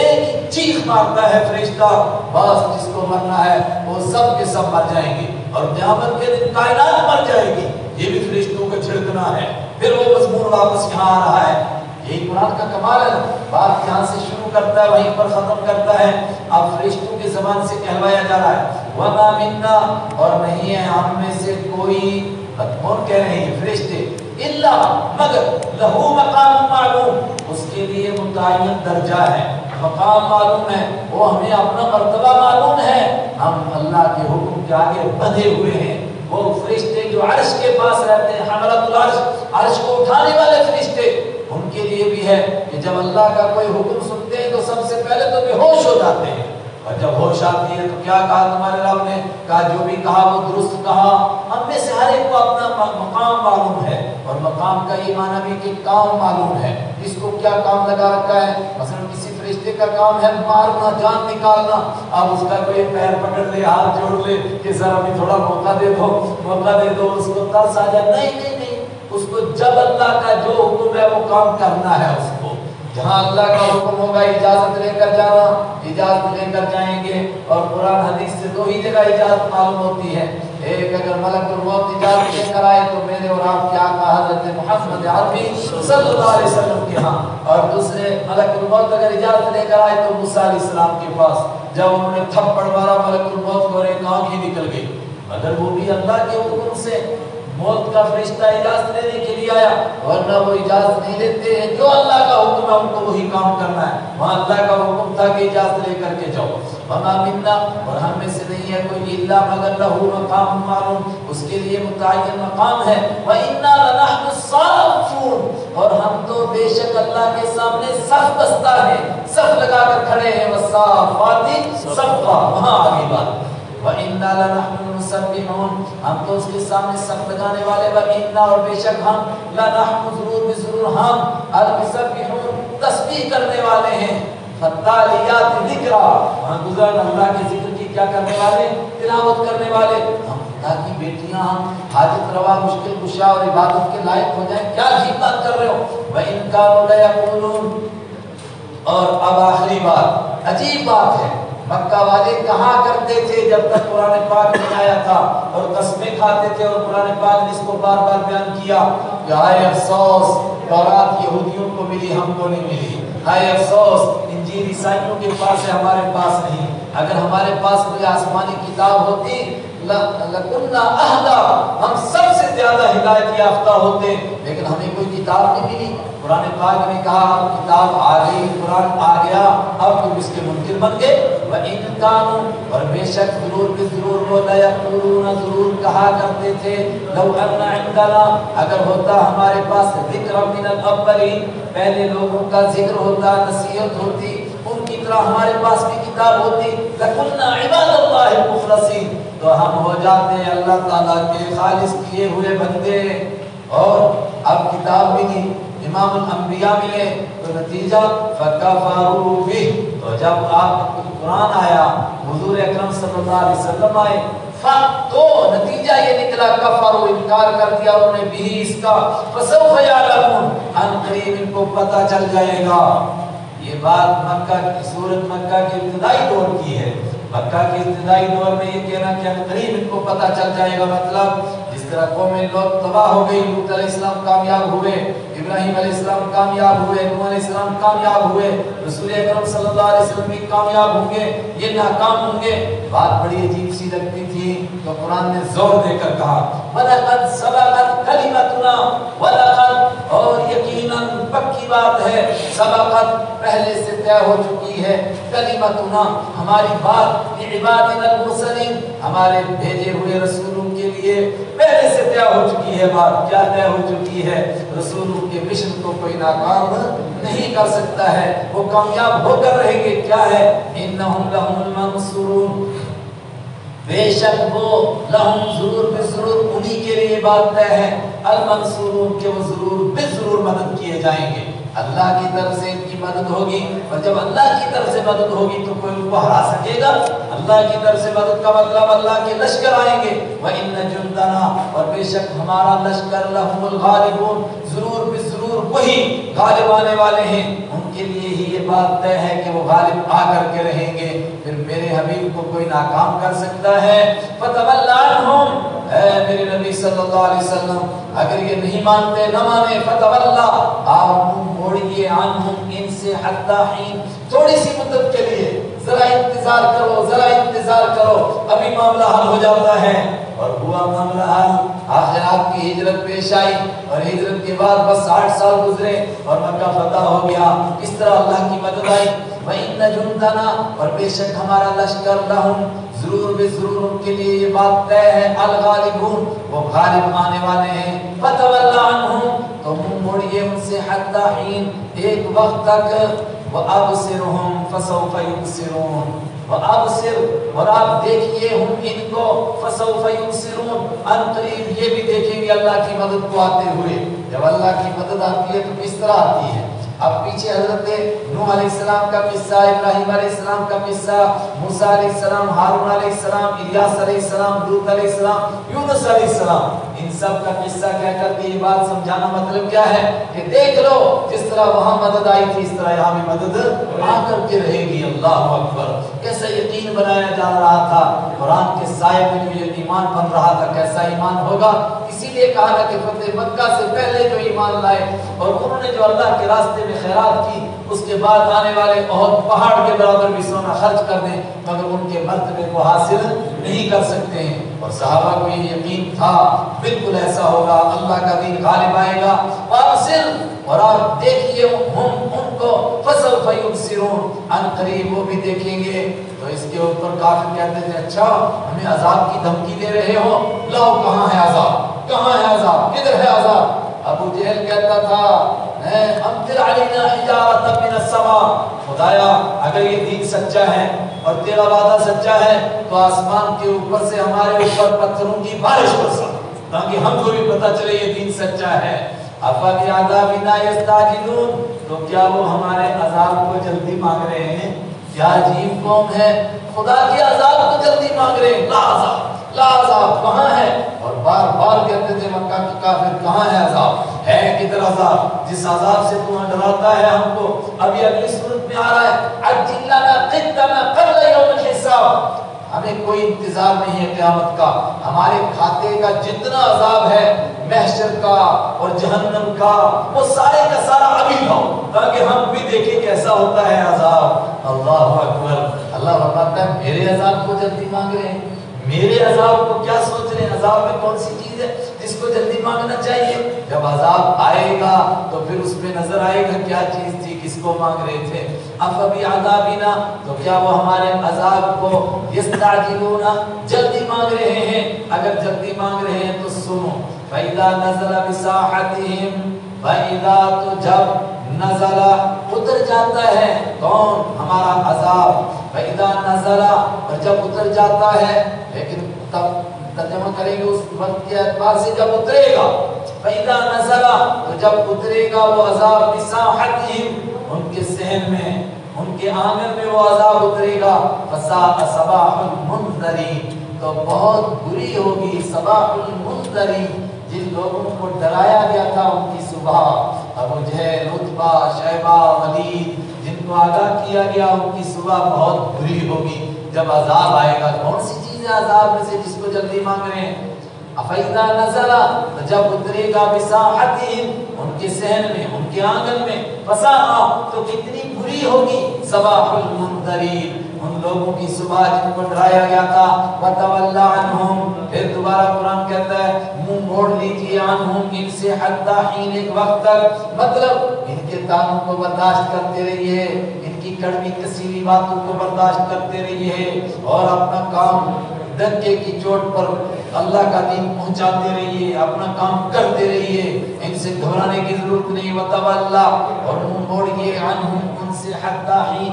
एक ही चीख मारता है फरिश्ता, बस जिसको मरना है, वो सब के सब मर जाएँगे और क़यामत के दिन कायनात मर जाएगी। ये भी फरिश्तों का छिड़कना है। फिर वो मजमून वापस यहाँ आ रहा है। यही कुरान का कमाल है। बात यहाँ से शुरू करता है, वहीं पर खत्म करता है। अब फरिश्तों के जबान से कहवाया जा रहा है। वमा मिन्ना, और नहीं है हम में से कोई। कौन कह रहे हैं फरिश्ते? इल्ला, मगर लहू मकाम मालूम। उसके लिए मुतयन दर्जा है। मकाम मालूम है। वो हमें अपना मर्तबा मालूम है। हम अल्लाह के हुक्म के आगे बंधे हुए हैं। वो फरिश्ते जो अर्श के पास रहते हैं, हमलातुल अर्श अर्श को उठाने वाले फरिश्ते, उनके लिए भी है कि जब अल्लाह का कोई हुक्म सुनते हैं तो सबसे पहले तो बेहोश हो जाते हैं। और जब होश आती है तो क्या कहा तुम्हारे रब ने? कहा, जो भी कहा, वो दुरुस्त कहा। हम में से हर एक को अपना मकाम मालूम है, और मकाम का ये माना भी कि काम मालूम है। इसको क्या काम लगा रखा है? मसलन किसी का काम है, मारना, जान निकालना। अब उसका कोई पैर पकड़ ले, हाथ जोड़ ले कि सर, अभी थोड़ा मौका दे दो, मौका दे दो, उसको तरस आ जाए नहीं नहीं नहीं, उसको जब अल्लाह का जो हुक्म है, वो काम करना है उसको। जहाँ अल्लाह का हुक्म होगा, इजाज़त लेकर जाना, इजाज़त लेकर जाएँगे। और कुरान, हदीस से दो ही जगह इजाज़त मालूम होती है। एक, अगर मलकुल मौत इजाज़त लेकर आए तो मेरे और आप क्या कहा हज़रत मोहम्मद अरबी सल्लल्लाहु अलैहि वसल्लम के यहाँ और दूसरे मलकुल मौत अगर इजाज़त लेकर आए तो मूसा इस्लाम के पास। जब उन्होंने थप्पड़ मारा मलकुल मौत को एक आँख ही निकल गई। अगर वो भी अल्लाह के हुक्म से मौत का फरिश्ता इजाज़त लेने के लिए आया। वरना वो इजाज़त नहीं लेते हैं। जो अल्लाह का हुक्म है, उनको वही काम करना है। वहाँ अल्लाह का हुक्म था कि इजाज़त लेकर के जाओ। वमा मिन्ना, और हम में से नहीं है कोई इल्ला, मगर लहू, मकाम, मालूम। उसके लिए मुतय्यन मकाम है। व इन्ना लनहनु साफून और हम तो बेशक अल्लाह के सामने सफ बस्ता है। सफ लगा कर खड़े हैं। वसाफाती सफ़ा। वहाँ आगे बात। हम तो उसके सामने सब लगाने वाले वइन्ना और बेशक हम लनहनु ज़रूर बिजरूर हम अलबिसबिहुन तस्बीह करने वाले हैं। फतालियात जिक्रा वहाँ गुजर अल्लाह के ज़िक्र की क्या करने वाले तिलावत करने वाले हम ताकि बेटियाँ हाजत रवा मुश्किल कुशा और इबादत के लायक हो जाएँ क्या बात कर रहे हो व इनका और अब आखिरी बात अजीब बात है मक्का वाले कहा करते थे जब तक कुरान पाक नहीं आया था? और कस्में खाते थे और कुरान पाक ने इसको बार बार बयान किया हाय अफसोस तौरात यहूदियों को मिली, हमको नहीं मिली। हाय अफसोस, इंजील ईसाइयों के पास है, हमारे पास नहीं। अगर हमारे पास कोई आसमानी किताब होती अहदा, हम सबसे ज़्यादा हिदायत याफ्ता होते, लेकिन हमें कोई किताब नहीं मिली। कुरान पाक ने कहा, अब किताब आ गई, कुरान आ गया, अब तुम इसके मुनकिर बन गए। व इन कानून और बेशक ज़रूर भी ज़रूर वो लयकुलून ज़रूर कहा करते थे। अगर होता हमारे पास ज़िक्र पहले लोगों का ज़िक्र होता, नसीहत होती, उनकी तरह हमारे पास भी किताब होती। तो हम हो जाते अल्लाह ताला के खालिस किए हुए बंदे। और अब किताब मिली। इमाम अंबिया मिले तो नतीजा फकफरू भी। तो जब आप कुरान आया, हुजूर अकरम सल्लल्लाहु अलैहि वसल्लम आए तो नतीजा ये निकला, कफर इनकार कर दिया उन्होंने भी इसका यालमून अन करीब इनको पता चल जाएगा। ये बात मक्का की, सूरत मक्का के इब्तदाई दौर की है। मक्का के इब्तदाई दौर में ये कहना कि करीब इनको पता चल जाएगा मतलब तरह कौम लोग तबाह हो गई लूत अलैहिस्सलाम कामयाब हुए, इब्राहिम अलैहिस्सलाम कामयाब हुए नूह अलैहिस्सलाम कामयाब हुए, रसूल अकरम सल्लल्लाहु अलैहि वसल्लम भी कामयाब होंगे, ये नाकाम होंगे। बात बड़ी अजीब सी लगती थी तो कुरान ने ज़ोर देकर कहा वलकद सबकत कलिमतुना वलकद यकीनन सबकत पहले से तय हो चुकी है। कलिमतुना, हमारी बात मुरसलीन हमारे भेजे हुए रसूलों के लिए पहले से तय हो चुकी है बात। क्या तय हो चुकी है? रसूलों के मिशन को कोई नाकाम नहीं कर सकता है। वो कामयाब होकर रहेंगे। क्या है? इन्नहुम लहुमुल मंसूरून बेशक वो लहुम ज़रूर बेजरूर उन्हीं के लिए बात तय है। अल के वो ज़रूर बेजरूर मदद किए जाएँगे। अल्लाह की तरफ़ से इनकी मदद होगी और जब अल्लाह की तरफ़ से मदद होगी तो कोई उनको हरा सकेगा। अल्लाह की तरफ़ से मदद का मतलब अल्लाह के लश्कर आएँगे। वह इन जुंदना, और बेशक हमारा लश्कर लहुल गालिबून ज़रूर भी ज़रूर वही गालिब आने वाले हैं। उनके लिए बात तय है कि वो गालिब आ करके रहेंगे, फिर मेरे हबीब को कोई नाकाम कर सकता है? मेरे नबी सल्लल्लाहु अलैहि वसल्लम, अगर ये नहीं मानते, न माने फतवल्ला आप मुँह मोड़िए इनसे हत्ता थोड़ी सी मुद्दत के जरा इंतज़ार करो, जरा इंतज़ार करो। अभी मामला हल हो जाता है। और हुआ मामला हल। आखिर आपकी हिजरत पेश आई और हिजरत के बाद बस साठ साल गुजरे और मक्का फतह हो गया। इस तरह अल्लाह की मदद आई। वही जुंदना और बेशक हमारा लश्कर लहुम ज़रूर भी ज़रूर उनके लिए ये बात तय है। अल गालिबून वो गालिब आने वाले हैं। फतवल्ला उनसे हत्ता हीन। एक वक्त तक फसौफ युबसिरून। व अबसिर और आप देखिए हम इनको युबसिरून। अन करीब ये भी देखेंगे अल्लाह की मदद को आते हुए। जब अल्लाह की मदद आती है तो किस तरह आती है? अब पीछे हज़रत नूह अलैहिस्सलाम का किस्सा, इब्राहिम अलैहिस्सलाम का किस्सा, मूसा अलैहिस्सलाम हारून अलैहिस्सलाम इलियास अलैहिस्सलाम लूत अलैहिस्सलाम यूनुस अलैहिस्सलाम इन सब का किस्सा कहकर के ये बात समझाना मतलब क्या है कि देख लो, जिस तरह वहाँ मदद आई थी, इस तरह यहाँ भी मदद आकर के रहेगी। अल्लाह अकबर। कैसा यकीन बनाया जा रहा था? कुरान के साय में जो ईमान बन रहा था, कैसा ईमान होगा? इसीलिए कहा ना कि फतेह मक्का से पहले जो ईमान लाए और उन्होंने जो अल्लाह के रास्ते में खैरात की, उसके बाद आने वाले बहुत पहाड़ के बराबर भी सोना खर्च कर दें, मगर उनके मर्तबे को हासिल नहीं कर सकते हैं। और सहाबा को ये यकीन था, बिल्कुल ऐसा होगा, अल्लाह का दिन गालिब आएगा। वासिल और आप देखिए, हम उनको फ़सल फयुबसिरून, अन करीब वो भी देखेंगे। तो इसके ऊपर काफिर कहते थे अच्छा हमें अजाब की धमकी दे रहे हो? लाओ, कहाँ है अजाब? कहाँ है अजाब? किधर है अजाब? अबू जहल कहता था खुदाया अगर ये दीन सच्चा है और तेरा वादा सच्चा है तो आसमान के ऊपर से हमारे ऊपर पत्थरों की बारिश बरसा ताकि हमको भी पता चले ये दीन सच्चा है। तो क्या वो हमारे अजाब को जल्दी मांग रहे हैं? क्या अजीब कौम है? खुदा के अजाब को जल्दी मांग रहे हैं? ला अजाब कहाँ है? और बार बार कहते थे मक्का के काफिर कहाँ है अजाब? है किधर अजाब? जिस अजाब से तू डराता है हमको, अभी अगली सूरत में आ रहा है। अजिल्लाना कितना कल यौम हिसाब। हमें कोई इंतज़ार नहीं है क्यामत का। हमारे खाते का जितना अजाब है, महशर का और जहन्नम का, वो सारे का सारा अभी लाओ ताकि हम भी देखें कैसा होता है अजाब। अल्लाह अकबर। अल्लाह फरमाता है, मेरे अजाब को जल्दी मांग रहे हैं। मेरे अजाब को क्या सोच रहे हैं? अजाब में कौन सी चीज़ है जिसको जल्दी मांगना चाहिए? जब अजाब आएगा तो फिर उसमें नज़र आएगा क्या चीज़ थी, किसको मांग रहे थे? अब अभी आदाबीना तो क्या वो हमारे अजाब को यस्ताजिलूना जल्दी मांग रहे हैं? अगर जल्दी मांग रहे हैं तो सुनो। फैदा नजला बिसाहतिहिम, फैदा तो जब नजला उतर जाता है कौन हमारा अजाब? फैदा नजला और जब उतर जाता है, लेकिन तब तर्जमा करेंगे उस वक्त के एतबार से जब उतरेगा। फैदा नजला तो जब उतरेगा वो अजाब बिसाहतिहिम उनके सहन में, उनके आँगन में वो अजाब उतरेगा। फसा सबाहुल मुंदरी तो बहुत बुरी होगी सबाहुल मुंदरी। जिन लोगों को डराया गया था उनकी सुबह, अबू जहल रुतबा शैबा, वलीद, जिनको आगाह किया गया उनकी सुबह बहुत बुरी होगी। जब अजाब आएगा कौन सी चीज़ अजाब में से जिसको जल्दी मांग रहे हैं? अफैदा नजला तो जब उतरेगा बिसाहतिहिम उनके सहन में, उनके आँगन में फसा तो कितनी बुरी होगी? सबाहुल मुंदरीन। उन लोगों की सुबह जिनको डराया गया था अन्हुम। फिर दोबारा कुरान कहता है मुँह मोड़ लीजिए अनहुम इनसे हत्ता हीन एक वक्त तक। मतलब इनके तानों को बर्दाश्त करते रहिए, इनकी कड़वी कसीवी बातों को बर्दाश्त करते रहिए और अपना काम डंके की चोट पर अल्लाह का दिन पहुंचाते रहिए, अपना काम करते रहिए। इनसे घबराने की ज़रूरत नहीं वतवल्ला और मुँह मोड़िए अनहुम उनसे हत्ता ही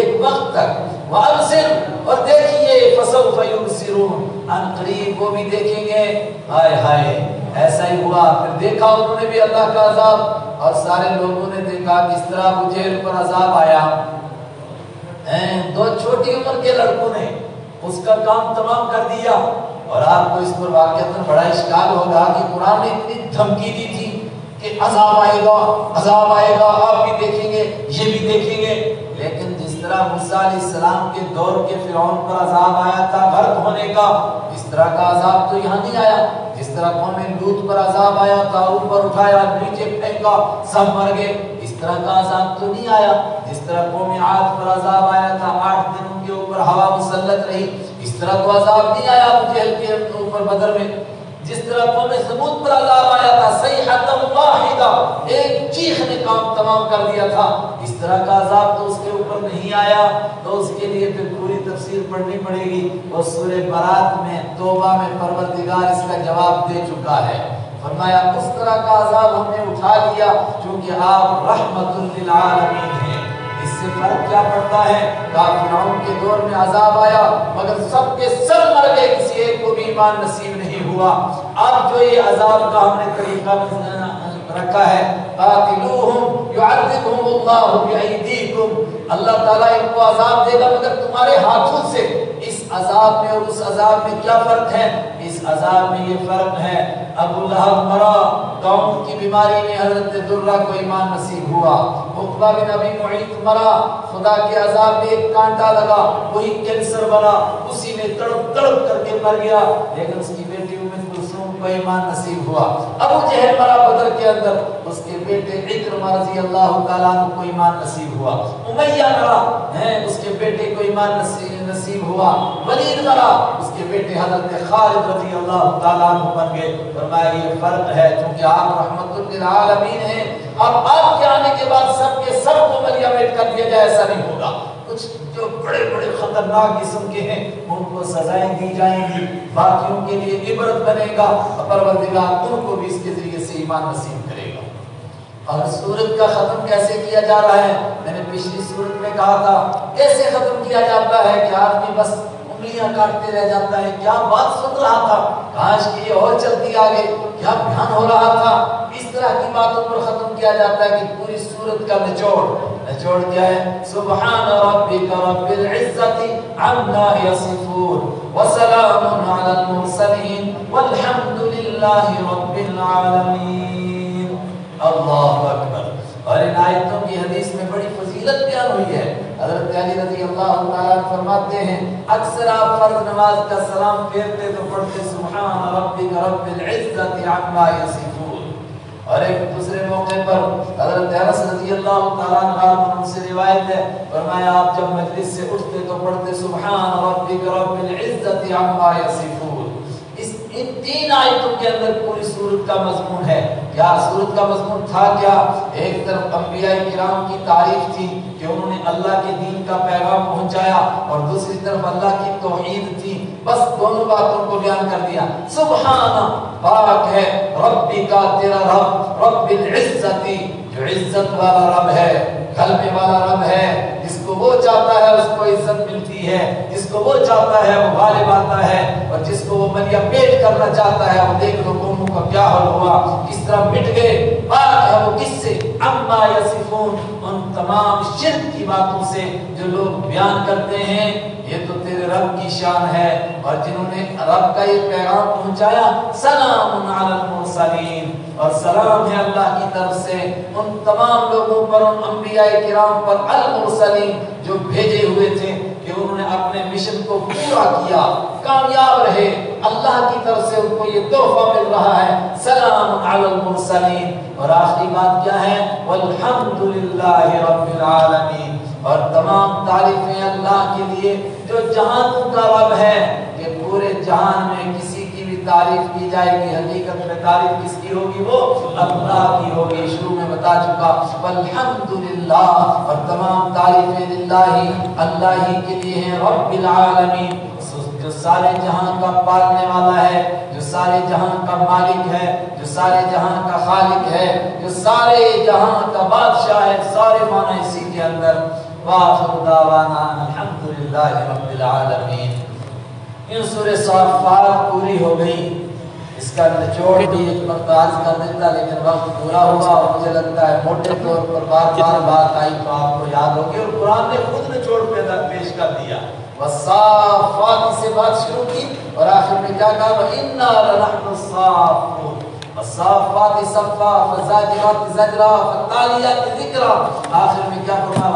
एक वक्त तक। और देखिए फसौफ युबसिरून अन करीब वो भी देखेंगे। हाय हाय, ऐसा ही हुआ। फिर देखा उन्होंने भी अल्लाह का अजाब। और सारे लोगों ने देखा किस तरह जेहल पर अजाब आया। दो छोटी उम्र के लड़कों ने उसका काम तमाम कर दिया। और आपको इस पर वाकई बड़ा इश्काल होगा कि कुरान ने इतनी धमकी दी थी कि अजाब आएगा अजाब आएगा। आप भी देखेंगे, ये भी देखेंगे। तरह मूसा सलाम के दौर के फिरौन पर अजाब आया था गर्क होने का। इस तरह का अजाब तो यहाँ नहीं आया। जिस तरह कौम लूत पर अजाब आया था ऊपर उठाया नीचे फेंका, सब मर गए। इस तरह का अजाब तो नहीं आया। जिस तरह कौम आद पर अजाब आया था, आठ दिन उनके ऊपर हवा मुसलत रही। इस तरह तो अजाब नहीं आया जेल के ऊपर बदर में। जिस तरह कौम सबूत पर अजाब आया था सही वाहिदा, एक चीख ने काम तमाम कर दिया था। इस तरह का अजाब तो उसके ऊपर नहीं आया तो उसके लिए फिर पूरी तफसीर पढ़नी पड़ेगी। और सूर्य बारात में, तोबा में परवरदिगार इसका जवाब दे चुका है। फरमाया, उस तरह का अजाब हमने उठा लिया क्योंकि आप रहमतुल लिल आलमीन इससे फ़र्क क्या पड़ता है? काफिरों के दौर में अजाब आया, मगर सबके सब मर गए, किसी एक को भी ईमान नसीब हुआ। अब जो ये अजाब का हमने तरीका रखा है अल्लाह ताला इनको अजाब देगा, मगर तुम्हारे हाथों से इस अजाब में और उस अजाब में क्या फ़र्क है? इस अजाब में ये फ़र्क है। अबू लहब मरा कौम की बीमारी में हज़रत दुर्रा को ईमान नसीब हुआ। उकबा बिन अबी मुईत मरा, खुदा के अजाब में एक कांटा लगा, वही कैंसर बना उसी में तड़प तड़प करके मर गया। लेकिन उसकी बेटी उम्मीद कुलसूम को ईमान नसीब हुआ। अबू जहल मरा बदर के अंदर, उसके बेटे इक्रमा रज़ी अल्लाह ताला को ईमान नसीब हुआ। उमैया मरा, है, उसके बेटे को ईमान नसीब हुआ। वलीद मरा, उसके बेटे हज़रत खालिद रज़ी अल्लाह ताला बन गए। फरमाया, ये फ़र्क है क्योंकि आप रहमतुल लिल आलमीन हैं, अब आपके आने के बाद सबके सबको मरियम कर दिया जाए, ऐसा नहीं होगा। कुछ जो बड़े बड़े खतरनाक किस्म के हैं, उनको सजाएँ दी जाएँगी। बाकियों के लिए इबरत बनेगा परवरदिगार उनको भी इसके ज़रिए से ईमान नसीब करेगा। और सूरत का खत्म कैसे किया जा रहा है? मैंने पिछली सूरत में कहा था कैसे खत्म किया जाता है कि आदमी बस उंगलियाँ काटते रह जाता है। क्या बात सुन रहा था? काश की और चलती आगे। क्या ध्यान हो रहा था? इस तरह की बातों पर खत्म किया जाता है कि पूरी सूरत का निचोड़। निचोड़ क्या है? सुभान रब्बिका रब्बिल इज्जति अम्मा यसिफून। व सलामुन अलल मुरसलीन। वल्हम्दुलिल्लाहि रब्बिल आलमीन। अल्लाहु अकबर। और इन आयतों की हदीस में बड़ी फजीलत बयान हुई है। हज़रत अली रज़ी अल्लाह फरमाते हैं, अक्सर आप फ़र्ज़ नमाज़ का सलाम फेरते तो पढ़ते सुभान रब्बिका रब्बिल इज्जति अम्मा यसिफून। और एक दूसरे मौके पर हज़रत अनस रज़ी अल्लाह तआला अन्हु से रिवायत है, फरमाया, आप जब मजलिस से उठते तो पढ़ते सुभान रब्बिका रब्बिल इज्जति अम्मा यसिफून। इस इन तीन आयतों के अंदर पूरी सूरत का मजमून है। क्या सूरत का मजमून था क्या? एक तरफ़ अंबिया किराम की तारीफ़ थी कि उन्होंने अल्लाह के दीन का पैगाम पहुँचाया और दूसरी तरफ़ अल्लाह की तौहीद थी। बस दोनों बातों को बयान कर दिया। सुबह पाक है। रब्बी का तेरा रब, रब्बिल इज्जती, जो इज़्ज़त वाला रब है। गलबे वाला रब है, जिसको वो चाहता है, उसको इज़्ज़त मिलती है। जिसको वो चाहता है, वो गालिब आता है, और जिसको वो मलिया पेट करना चाहता है, वो देख लो कौमों का क्या हाल हुआ। किस तरह मिट गए। बात है वो किससे? अम्मा यसिफून, उन तमाम शिरक की बातों से जो लोग बयान करते हैं। ये तो रब की शान है और जिन्होंने रब का ये पैगाम पहुँचाया सलाम मुरसलीन। और सलाम है अल्लाह की तरफ़ से उन तमाम लोगों पर, उन अंबिया किराम पर अल जो भेजे हुए थे कि उन्होंने अपने मिशन को पूरा किया, कामयाब रहे। अल्लाह की तरफ़ से उनको ये तोहफा मिल रहा है, सलाम अलल और आखिरी बात क्या है? वल्हम्दुलिल्लाहि और तमाम तारीफें अल्लाह के लिए जो जहानों का रब है कि पूरे जहान में किसी की भी तारीफ़ की जाएगी, हकीकत में तारीफ़ किसकी होगी वो? अल्लाह की होगी। शुरू में बता चुका अल्हम्दुलिल्लाह और तमाम तारीफें लिल्लाही, अल्लाह ही के लिए हैं रब्बिल आलमीन। जो सारे जहाँ का पालने वाला है, जो सारे जहाँ का मालिक है, जो सारे जहाँ का खालिक है, जो सारे जहाँ का बादशाह है, सारे माना इसी के अंदर। इन सूर्य साफात पूरी हो गई इसका निचोड़ भी एक बर्दाश्त कर देता लेकिन वक्त पूरा हुआ और मुझे लगता है मोटे तौर पर बार बार बात आई तो आपको याद होगी और कुरान ने खुद निचोड़ पैदा पेश कर दिया वसाफात से बात शुरू की और आखिर में क्या कहा आखिर में क्या फरमाया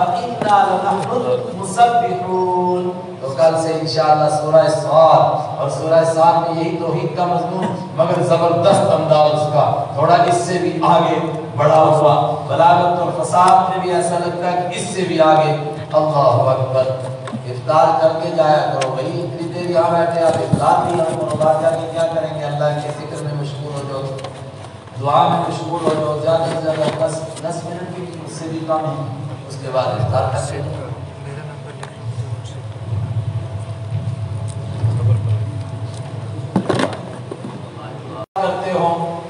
तो कल से इंशाअल्लाह सूरह साद और सूरह साद में यही तौहीद का मजमून मगर ज़बरदस्त अंदाज उसका थोड़ा इससे भी आगे बढ़ा हुआ बलागत और फसाद में भी ऐसा लगता है कि इससे भी आगे अल्लाह अकबर इफ्तार करके जाया करो भाई इतनी देर यहाँ बैठे आप इफ्तार भी हम क्या करेंगे अल्लाह के ज़िक्र दुआ में मशगूल हो जाओ ज़्यादा से ज़्यादा दस दस मिनट की उससे भी कम है। उसके बाद इफ्तार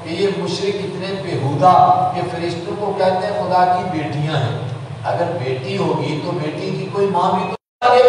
कि ये मुशरिक इतने बेहुदा कि फरिश्तों को कहते हैं, खुदा की बेटियाँ हैं। अगर बेटी होगी तो बेटी की कोई माँ भी तो आगे